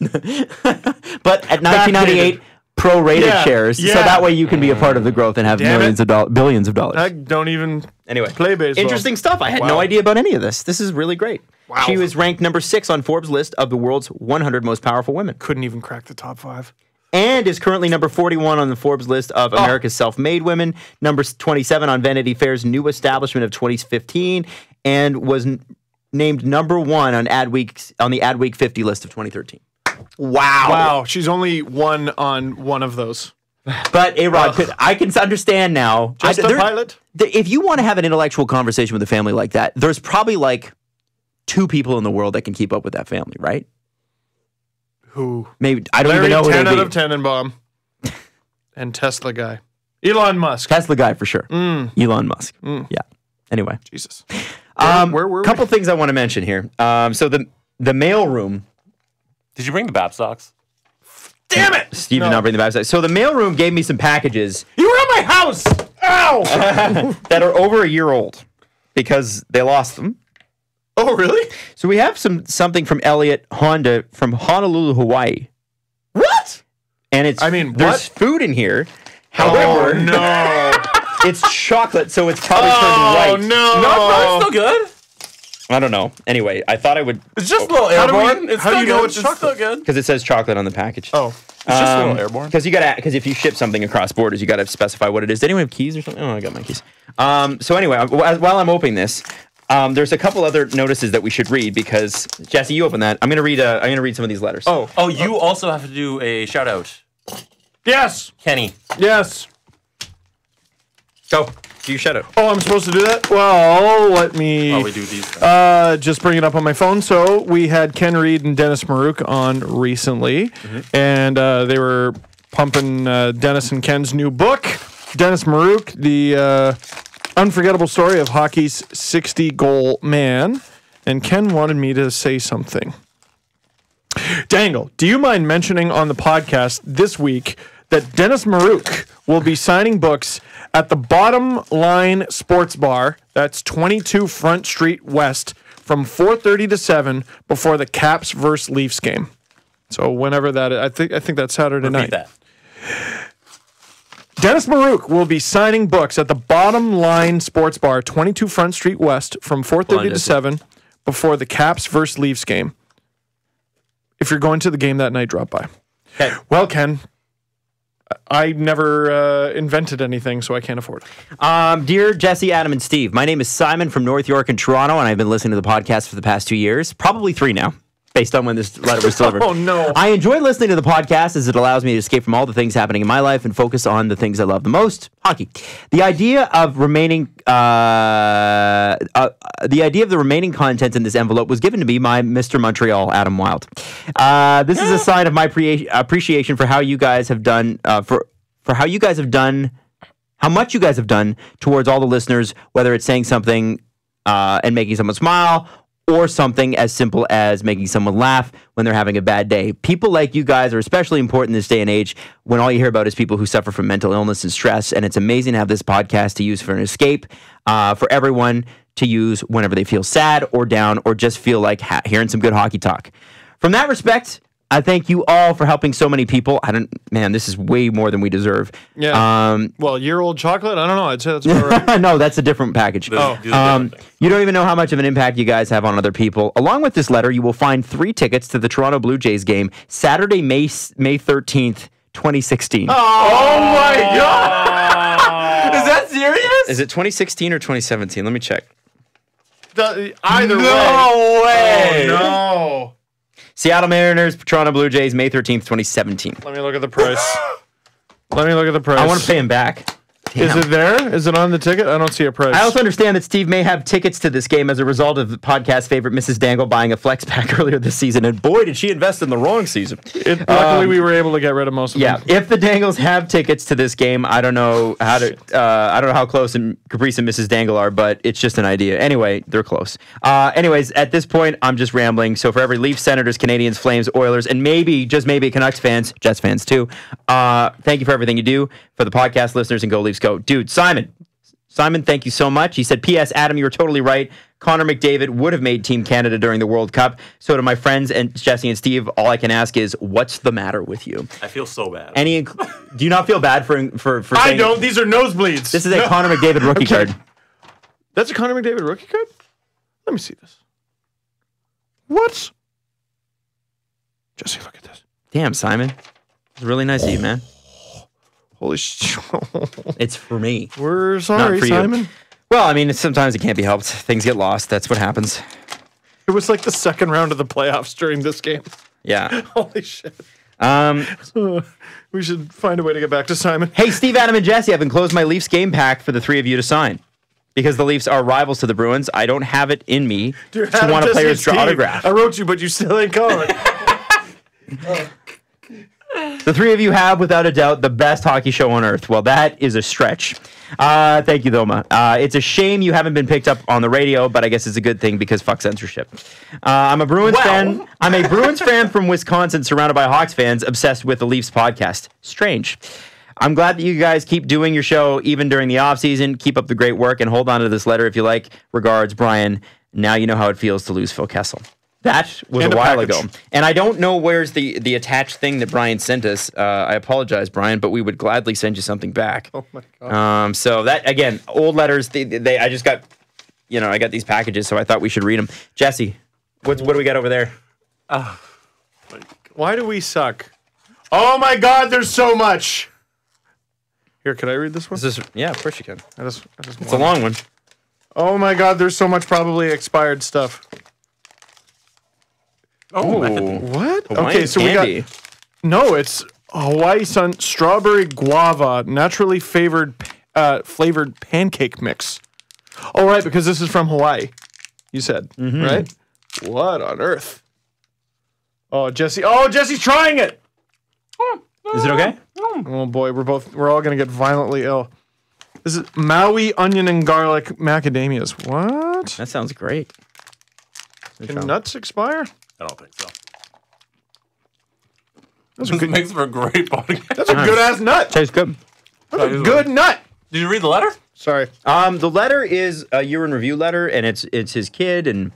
But at 1998, prorated Yeah, shares, so that way you can be a part of the growth and have Damn millions it. of dollars, billions of dollars. I don't even anyway, play baseball. interesting stuff. I had no idea about any of this. This is really great. Wow. She was ranked number six on Forbes' list of the world's 100 most powerful women, Couldn't even crack the top five. and is currently number 41 on the Forbes list of Oh. America's self-made women, number 27 on Vanity Fair's new establishment of 2015, and was n- named number one on Adweek on the Adweek 50 list of 2013. Wow. Wow, she's only one on one of those. But A Rod, I can understand now. Just I, a there- pilot. the- if you want to have an intellectual conversation with a family like that, there's probably like two people in the world that can keep up with that family, right? Who? Maybe I don't Larry, even know who ten they'd out be. of Tanenbaum, and Tesla guy, Elon Musk. Tesla guy for sure. Elon Musk. Yeah. Anyway, Jesus. um, where were we? couple things I want to mention here. Um, so the the mail room. Did you bring the Babstocks? Damn it! Steve did No. not bring the website. So the mail room gave me some packages You were at my house. Ow! that are over a year old because they lost them. oh, really? So we have some something from Elliott Honda from Honolulu, Hawaii. What? And it's I mean, there's what? food in here. However, oh no! it's chocolate, so it's probably oh turned white. no! No, it's still good. I don't know. Anyway, I thought I would It's just a little How do we- airborne. it's how do still you know good. it's It's still chocolate? good. because it says chocolate on the package. Oh, It's just a little airborne. Because you gotta, because if you ship something across borders, you gotta specify what it is. Does anyone have keys or something? Oh, I got my keys. Um, so anyway, wh- while I'm opening this, um, there's a couple other notices that we should read because Jesse, you open that. I'm gonna read. Uh, I'm gonna read some of these letters. oh, Oh, you also have to do a shout out, yes, Kenny. yes. go. Do you shut up? Oh, I'm supposed to do that. Well, let me. Oh, we do these. Uh, just bring it up on my phone. So we had Ken Reid and Dennis Maruk on recently, and uh, they were pumping uh, Dennis and Ken's new book, Dennis Maruk, the uh, unforgettable story of hockey's 60 goal man. and Ken wanted me to say something. Dangle, do you mind mentioning on the podcast this week that Dennis Maruk will be signing books at the Bottom Line Sports Bar, that's 22 Front Street West, from 4:30 to 7 before the Caps versus Leafs game. So whenever that is, I think I think that's Saturday night. Repeat that. Dennis Maruk will be signing books at the Bottom Line Sports Bar, 22 Front Street West, from 4:30 to 7 before the Caps versus Leafs game. If you're going to the game that night, drop by. Okay. Well, Ken, I never uh, invented anything, so I can't afford it. Um, dear Jesse, Adam, and Steve, my name is Simon from North York and Toronto, and I've been listening to the podcast for the past two years, probably three now, based on when this letter was delivered. Oh, no. I enjoy listening to the podcast as it allows me to escape from all the things happening in my life and focus on the things I love the most: hockey. The idea of remaining, uh, uh, the idea of the remaining content in this envelope was given to me by Mr. Montreal, Adam Wylde. Uh, this is a sign of my pre- appreciation for how you guys have done uh, for for how you guys have done how much you guys have done towards all the listeners, whether it's saying something uh, and making someone smile or something as simple as making someone laugh when they're having a bad day. People like you guys are especially important in this day and age when all you hear about is people who suffer from mental illness and stress. And it's amazing to have this podcast to use for an escape uh, for everyone to use whenever they feel sad or down or just feel like ha- hearing some good hockey talk. From that respect, I thank you all for helping so many people. I don't, man, this is way more than we deserve. Yeah. Um, Well, year old chocolate? I don't know. I'd say that's about right. no, that's a different package. Oh. Um, you don't even know how much of an impact you guys have on other people. Along with this letter, you will find three tickets to the Toronto Blue Jays game Saturday, May May thirteenth, twenty sixteen. Oh my God! Is that serious? Is it twenty sixteen or twenty seventeen? Let me check. The- either way. No way! No. Seattle Mariners, Toronto Blue Jays, May thirteenth, twenty seventeen. Let me look at the price. Let me look at the price. I want to pay him back. Is it there? Is it on the ticket? I don't see a price. I also understand that Steve may have tickets to this game as a result of the podcast favorite Mrs. Dangle buying a flex pack earlier this season, and boy, did she invest in the wrong season. It, luckily, we were able to get rid of most of Um, Yeah, them. if the Dangles have tickets to this game, I don't know how to. Uh, I don't know how close and Caprice and Mrs. Dangle are, but it's just an idea. Anyway, they're close. Uh, anyways, at this point, I'm just rambling. So for every Leafs, Senators, Canadiens, Flames, Oilers, and maybe just maybe Canucks fans, Jets fans too. Uh, thank you for everything you do for the podcast listeners and Go Leafs Go, dude. Simon, Simon, thank you so much. He said, P.S. Adam, you were totally right. Connor McDavid would have made Team Canada during the World Cup. So to my friends and Jesse and Steve, all I can ask is, what's the matter with you? I feel so bad. Any? Do you not feel bad for for for? I saying- don't. These are nosebleeds. This is a Connor McDavid rookie Okay. card. That's a Connor McDavid rookie card? Let me see this. What? Jesse, look at this. Damn, Simon, it's really nice of you, man. Holy shit. It's for me. We're sorry, for you. Simon. Well, I mean, sometimes it can't be helped. Things get lost. That's what happens. It was like the second round of the playoffs during this game. Yeah. Holy shit. Um, We should find a way to get back to Simon. hey, Steve, Adam, and Jesse, I've enclosed my Leafs game pack for the three of you to sign. Because the Leafs are rivals to the Bruins, I don't have it in me Dear to Adam, want a Jesse, player's Steve, autograph. I wrote you, but you still ain't calling. The three of you have, without a doubt, the best hockey show on earth. Well, that is a stretch. Uh, thank you, Thoma. Uh, it's a shame you haven't been picked up on the radio, but I guess it's a good thing because fuck censorship. Uh, I'm a Bruins fan. I'm a Bruins fan from Wisconsin, surrounded by Hawks fans, obsessed with the Leafs podcast. Strange. I'm glad that you guys keep doing your show even during the off season. Keep up the great work and hold on to this letter if you like. Regards, Brian. Now you know how it feels to lose Phil Kessel. That was And a a while package. ago. And I don't know where's the the attached thing that Brian sent us. Uh, I apologize, Brian, but we would gladly send you something back. oh my God. Um, so that again, old letters. They, they I just got, you know, I got these packages, so I thought we should read them. Jesse, what's what do we got over there? Why do we suck? Oh my God, there's so much. Here, can I read this one? Is this? Yeah, of course you can. I just, I just It's a long one. Oh my God, there's so much probably expired stuff. Oh, method- What? Hawaiian okay, so candy. we got no. It's Hawaii Sun strawberry guava naturally favored uh, flavored pancake mix. Oh right, because this is from Hawaii. You said Mm-hmm. right. What on earth? Oh Jesse! Oh Jesse's trying it. Is it okay? Oh boy, we're both we're all gonna get violently ill. This is Maui onion and garlic macadamias. What? That sounds great. Can nuts expire? I don't think so. That's a This good, makes for a great podcast. that's a good ass nut. Tastes good. That's a good nut. Did you read the letter? Sorry. Um, the letter is a year in review letter, and it's it's his kid, and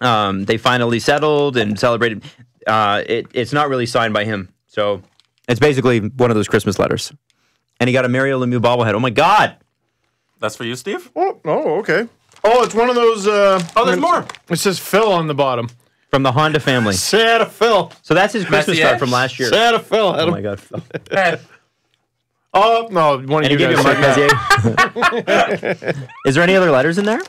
um, they finally settled and celebrated. Uh, it, it's not really signed by him, so it's basically one of those Christmas letters. And he got a Mario Lemieux bobblehead. Oh my God! That's for you, Steve. Oh, oh, okay. Oh, it's one of those. Uh, Oh, there's more. It says Phil on the bottom. From the Honda family. Santa Phil. So that's his Christmas card from last year. Santa Phil. Oh my God! Phil. Hey, Oh no, one of And he you gave you guys. a Mark Messier. Is there any other letters in there?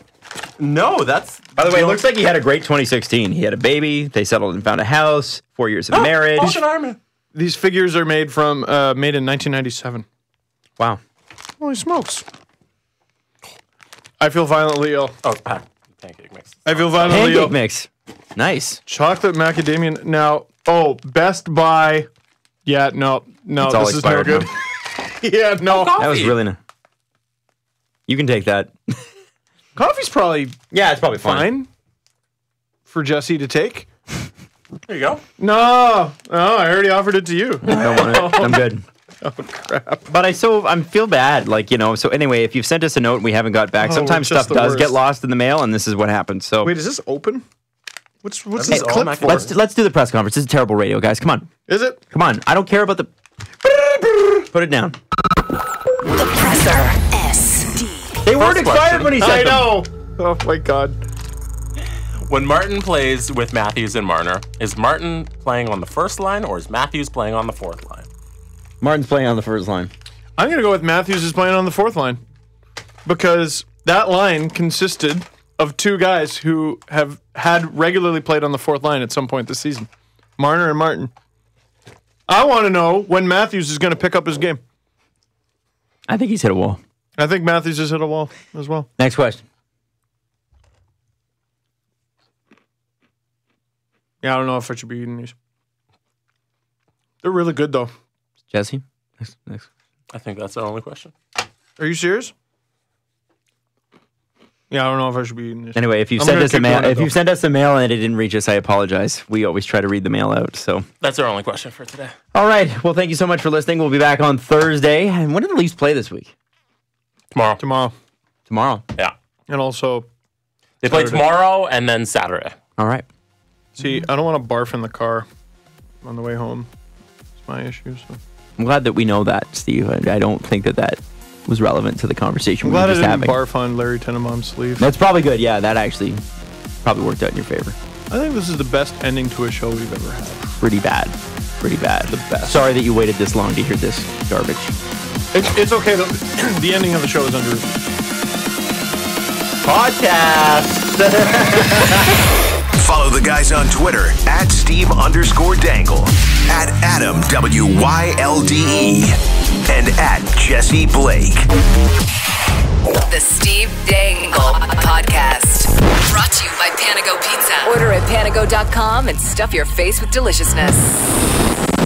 no, that's. By the way, it looks like he had a great 2016. He had a baby. They settled and found a house. Four years of marriage. Ocean Army. These figures are made from uh, made in 1997. Wow. Holy smokes! I feel violently ill. Oh, pa- pancake mix. I feel violently ill. Pancake mix. Nice. Chocolate macadamia. Now, oh, Best Buy. Yeah, no, no, It's all this is no expired good. yeah, no. Oh, that was really nice. You can take that. Coffee's probably Yeah, it's probably fine for Jesse to take. There you go. No, no, I already offered it to you. I don't want it. I'm good. oh crap! But I so I'm feel bad, like you know. So anyway, if you've sent us a note and we haven't got back, Oh, sometimes we're just stuff the does get lost in the mail, and this is what happens. So Wait, is this open? What's what's That's this clip for? let's let's do the press conference. This is terrible radio, guys. Come on, Is it? come on. I don't care about the. Put it down. The presser. SD. They weren't First expired question. when he I said them. know. Oh my god. When Martin plays with Matthews and Marner, is Martin playing on the first line or is Matthews playing on the fourth line? Martin's playing on the first line. I'm gonna go with Matthews is playing on the fourth line because that line consisted of two guys who have had regularly played on the fourth line at some point this season, Marner and Martin. I want to know when Matthews is going to pick up his game. I think he's hit a wall. I think Matthews has hit a wall as well. Next question. Yeah, I don't know if I should be eating these. They're really good though. Jesse. Next, next. I think that's the only question. Are you serious? Yeah, I don't know if I should be eating these. Anyway, if you I'm send gonna us a keep mail, doing it, if you though. send us a mail and it didn't reach us, I apologize. We always try to read the mail out. So, That's our only question for today. all right. Well, thank you so much for listening. We'll be back on Thursday. And when do the Leafs play this week? Tomorrow. tomorrow, Tomorrow. Yeah. and also, They play Saturday. tomorrow and then Saturday. All right. see, I don't want to barf in the car on the way home. It's my issue. So. I'm glad that we know that, Steve. I, I don't think that that was relevant to the conversation I'm we were glad I just didn't having. barf on Larry Tanenbaum's sleeve. That's probably good. Yeah, that actually probably worked out in your favor. I think this is the best ending to a show we've ever had. Pretty bad. Pretty bad. The best. Sorry that you waited this long to hear this garbage. It's, it's okay though. the ending of the show is under. Podcast. Follow the guys on Twitter at Steve underscore Dangle, at Adam W Y L D E, and at Jesse Blake. The Steve Dangle Podcast. Brought to you by Panago Pizza. Order at panago.com and stuff your face with deliciousness.